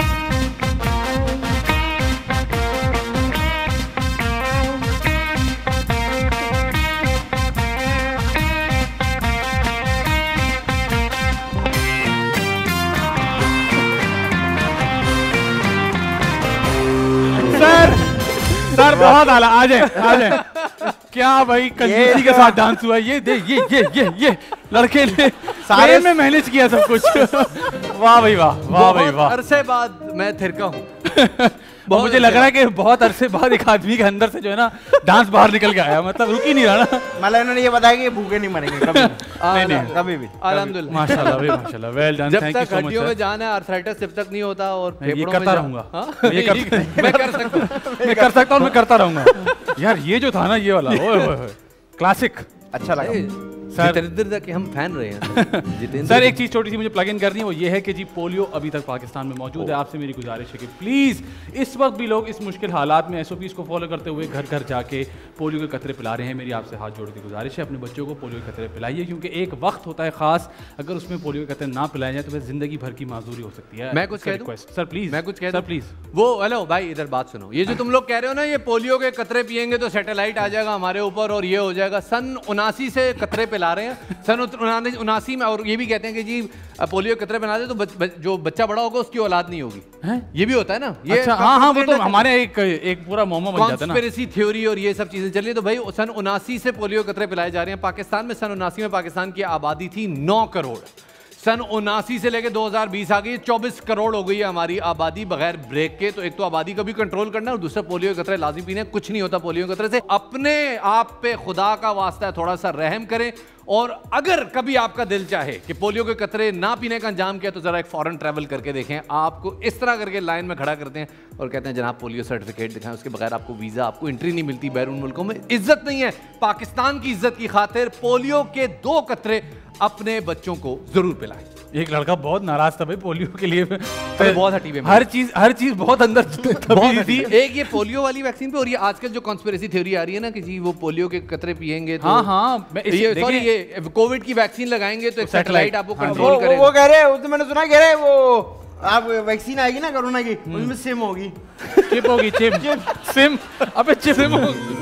सर बहुत आला आ जाए आ जाए। [laughs] क्या भाई कंजूसी के साथ डांस हुआ? ये दे ये ये ये ये लड़के ने सारे में मैनेज किया सब कुछ। [laughs] वाह भाई वाह वाह भाई वाह। अरसे बाद मैं थिरका हूँ। [laughs] और मुझे लग रहा है कि बहुत अरसे बाद एक आदमी के अंदर से जो है ना डांस बाहर निकल के आया। मतलब रुक ही नहीं रहा ना। मतलब इन्होंने ये बताया कि भूखे नहीं मरेंगे कभी नहीं [laughs] नहीं। कभी भी। अलहमदुल्ला माशाल्लाह भाई माशाल्लाह। Well done thank you so much हड्डियों में जान है आर्थराइटिस जब तक नहीं होता और मैं ये करता रहूँगा। हाँ? ये [laughs] मैं कर सकता हूँ। मैं कर सकता हूँ मैं करता रहूँगा। यार ये जो था ना ये वाला ओए ओए ओए। क्लासिक अच्छा लगा। जितेंद्र के हम फ़ैन रहे हैं। [laughs] जितेंद्र सर एक चीज़ छोटी सी मुझे प्लग इन करनी है वो ये है कि जी पोलियो अभी तक पाकिस्तान में मौजूद है। आपसे मेरी गुजारिश है कि प्लीज़ इस वक्त भी लोग इस मुश्किल हालात में एसओपीस को फॉलो करते हुए घर घर जाके पोलियो के कतरे पिला रहे हैं। मेरी आपसे हाथ जोड़ के गुजारिश है। अपने बच्चों को पोलियो के कतरे पिलाइए क्योंकि एक वक्त होता है खास अगर उसमें पोलियो के कतरे ना पिलाए जाए तो फिर ज़िंदगी भर की माजूरी हो सकती है। मैं कुछ कह दूँ? सर प्लीज़ मैं कुछ कह सर प्लीज़ वो हेलो भाई इधर बात सुनो। ये जो तुम लोग कह रहे हो ना ये पोलियो के कतरे पियेंगे तो सैटेलाइट आ जाएगा हमारे ऊपर और ये हो जाएगा। सन उनासी से कतरे पिला रहे हैं। सन उनासी उनासी में और ये भी कहते हैं कि जी पोलियो कतरे बना दे तो बच, बच, जो बच्चा बड़ा होगा उसकी औलाद नहीं होगी। हैं? ये भी होता है ना? ये अच्छा हाँ हाँ वो तो हमारे एक एक पूरा मोमो बन जाता है ना। थ्योरी और ये सब चीज़ें चल रही है। तो भाई सन उनासी से पोलियो कतरे पिलाए जा रहे हैं। पाकिस्तान में सन उनासी में पाकिस्तान की आबादी थी नौ करोड़। सन उनासी से लेके 2020 आ गई 24 करोड़ हो गई है हमारी आबादी बगैर ब्रेक के। तो एक तो आबादी का भी कंट्रोल करना और दूसरा पोलियो के कतरे लाजिम पीने कुछ नहीं होता पोलियो के कतरे से। अपने आप पे खुदा का वास्ता है थोड़ा सा रहम करें। और अगर कभी आपका दिल चाहे कि पोलियो के कतरे ना पीने का अंजाम किया तो जरा एक फॉरेन ट्रैवल करके देखें। आपको इस तरह करके लाइन में खड़ा करते हैं और कहते हैं, जनाब, पोलियो सर्टिफिकेट दिखाएँ। उसके बगैर आपको वीज़ा आपको एंट्री नहीं मिलती बैरून मुल्कों में। इज़्ज़त नहीं है। पाकिस्तान की इज़्ज़त की खातिर पोलियो के दो कतरे अपने बच्चों को ज़रूर पिलाएँ। एक लड़का बहुत नाराज़ था भाई, पोलियो के लिए। अरे बहुत हटी हुई हर चीज़ हर चीज़ बहुत अंदर दबी [laughs] थी। एक ये पोलियो वाली वैक्सीन पे और ये आजकल जो कॉन्स्पेरेसी थ्योरी आ रही है ना कि जी वो पोलियो के कतरे पियेंगे तो हाँ हाँ ये सॉरी ये कोविड की वैक्सीन लगाएँगे तो एक सैटेलाइट आपको हाँ जी। वो, कंट्रोल वो, करेगा। वो कह रहे हैं मैंने सुना कह रहे हैं वो आप वैक्सीन आएगी ना कोरोना की उसमें सिम होगी। चिप होगी चिप चिप सिम अबे चिप सिम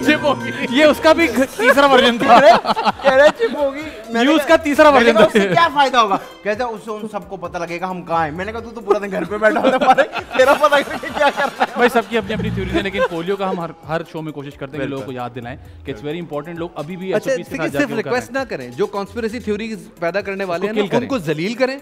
चिप होगी। ये उसका भी तीसरा वर्जन था। कह रहे चिप होगी। मैंने न्यूज़ कहा- का तीसरा वर्जन था। क्या फ़ायदा होगा? कहते उससे उन सबको पता लगेगा हम कहाँ हैं। मैंने कहा तू तो पूरा दिन घर पे बैठा होता है तेरा पता करके क्या करता है। भाई सबकी अपनी अपनी थ्योरी है लेकिन पोलियो का हम हर हर शो में कोशिश करते हैं लोगों को याद दिलाएँ कि इट्स वेरी इंपॉर्टेंट लोग अभी भी अच्छा सिर्फ़ रिक्वेस्ट ना करें। जो कॉन्स्पिरेसी थ्योरी पैदा करने वाले हैं उसको। उनको जलील करें।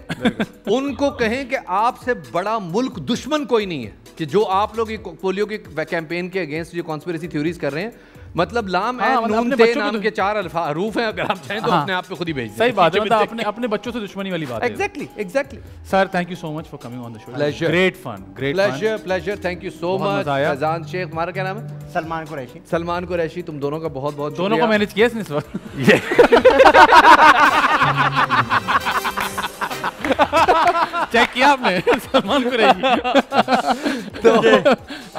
उनको कहें कि आपसे बड़ा मुल्क दुश्मन कोई नहीं है कि जो आप लोग ये पोलियो के कैंपेन के अगेंस्ट जो कॉन्स्पिरेसी थ्योरीज कर रहे हैं मतलब लाम हाँ, है मतलब नून ते को नाम तो- के चार अल्फ़ा हरूफ हैं अगर आप चाहें तो हाँ। अपने आप पे खुद ही भेज सही बात है मतलब अपने अपने बच्चों से दुश्मनी वाली बात है। Exactly exactly sir thank you so much for coming on the show Pleasure. Great fun great pleasure pleasure thank you so much. Faizan Sheikh हमारा क्या नाम है? सलमान कुरैशी। सलमान कुरैशी तुम दोनों का बहुत बहुत दोनों को मैनेज किया इस वक्त? [laughs] [laughs] [laughs] [laughs] चेक किया आपने? सलमान कुरैशी [laughs] तो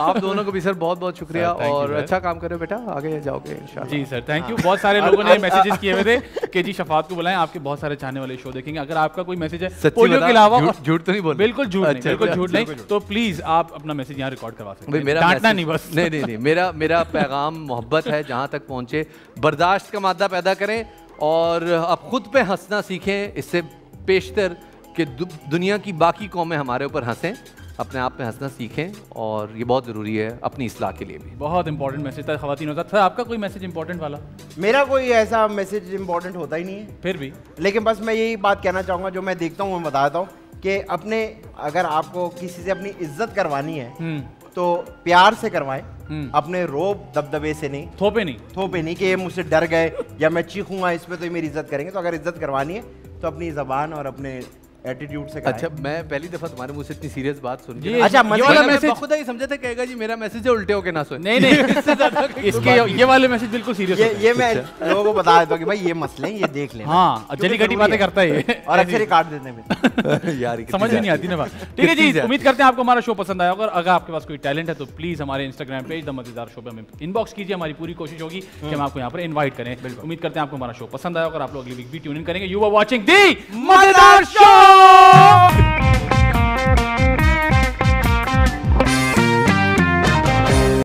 आप दोनों को भी सर बहुत बहुत शुक्रिया Sir, और अच्छा काम करो बेटा आगे जाओगे जी सर थैंक यू बहुत सारे लोगों ने मैसेजेस [laughs] किए हुए थे कि जी शफात को बुलाएँ आपके बहुत सारे चाहने वाले शो देखेंगे। अगर आपका कोई मैसेज है पोलियो के अलावा झूठ- झूठ तो नहीं बोल बिल्कुल झूठ नहीं अच्छा, बिल्कुल अच्छा, झूठ अच्छा, नहीं। तो प्लीज़ आप अपना मैसेज यहाँ रिकॉर्ड करवा सकते हैं। मेरा डांटना नहीं बस। नहीं नहीं नहीं मेरा मेरा पैगाम मोहब्बत है जहाँ तक पहुँचे। बर्दाश्त का मादा पैदा करें और अब खुद पे हंसना सीखें इससे पेशतर कि दु, दुनिया की बाकी कौमें हमारे ऊपर हंसें अपने आप में हंसना सीखें और ये बहुत ज़रूरी है अपनी इसलाह के लिए भी। बहुत इंपॉर्टेंट मैसेज था खातन होता था आपका कोई मैसेज इंपॉर्टेंट वाला? मेरा कोई ऐसा मैसेज इंपॉर्टेंट होता ही नहीं है। फिर भी? लेकिन बस मैं यही बात कहना चाहूँगा जो मैं देखता हूँ मैं बताता हूँ कि अपने अगर आपको किसी से अपनी इज़्ज़त करवानी है हम्म। तो प्यार से करवाएँ। हम्म। अपने रोब दबदबे से नहीं। थोपे नहीं। थोपे नहीं कि ये मुझसे डर गए या मैं चीखूँगा इस पे तो ये मेरी इज़्ज़त करेंगे। तो अगर इज़्ज़त करवानी है तो अपनी जबान और अपने एटीट्यूड से। अच्छा मैं पहली दफ़ा तुम्हारे मुँह से इतनी सीरियस बात सुन के ये- अच्छा, ये वाला मैसेज खुदा ही समझा था कहेगा जी मेरा मैसेज है उल्टे होके ना सोए नहीं नहीं [laughs] इससे ज़्यादा [laughs] इसके ये वाले मैसेज बिल्कुल सीरियस ये ये मैं [laughs] लोगों को बता देता हूँ कि भाई ये मसले हैं ये देख लें। हाँ जली घटी बातें करता है ये। और अक्सर ही काट देते हैं यार समझ में नहीं आती ना बात। ठीक है जी उम्मीद करते हैं आपको हमारा शो पसंद आया होगा। और अगर आपके पास कोई टैलेंट है तो प्लीज़ हमारे Instagram page the Mazedar show पे हमें इनबॉक्स कीजिए हमारी पूरी कोशिश होगी कि हम आपको यहाँ पर इनवाइट करें। उम्मीद करते हैं आपको हमारा शो पसंद आया होगा और आप लोग अगली वीक भी ट्यून इन करेंगे। यू आर वाचिंग दी मज़ेदार शो 안녕.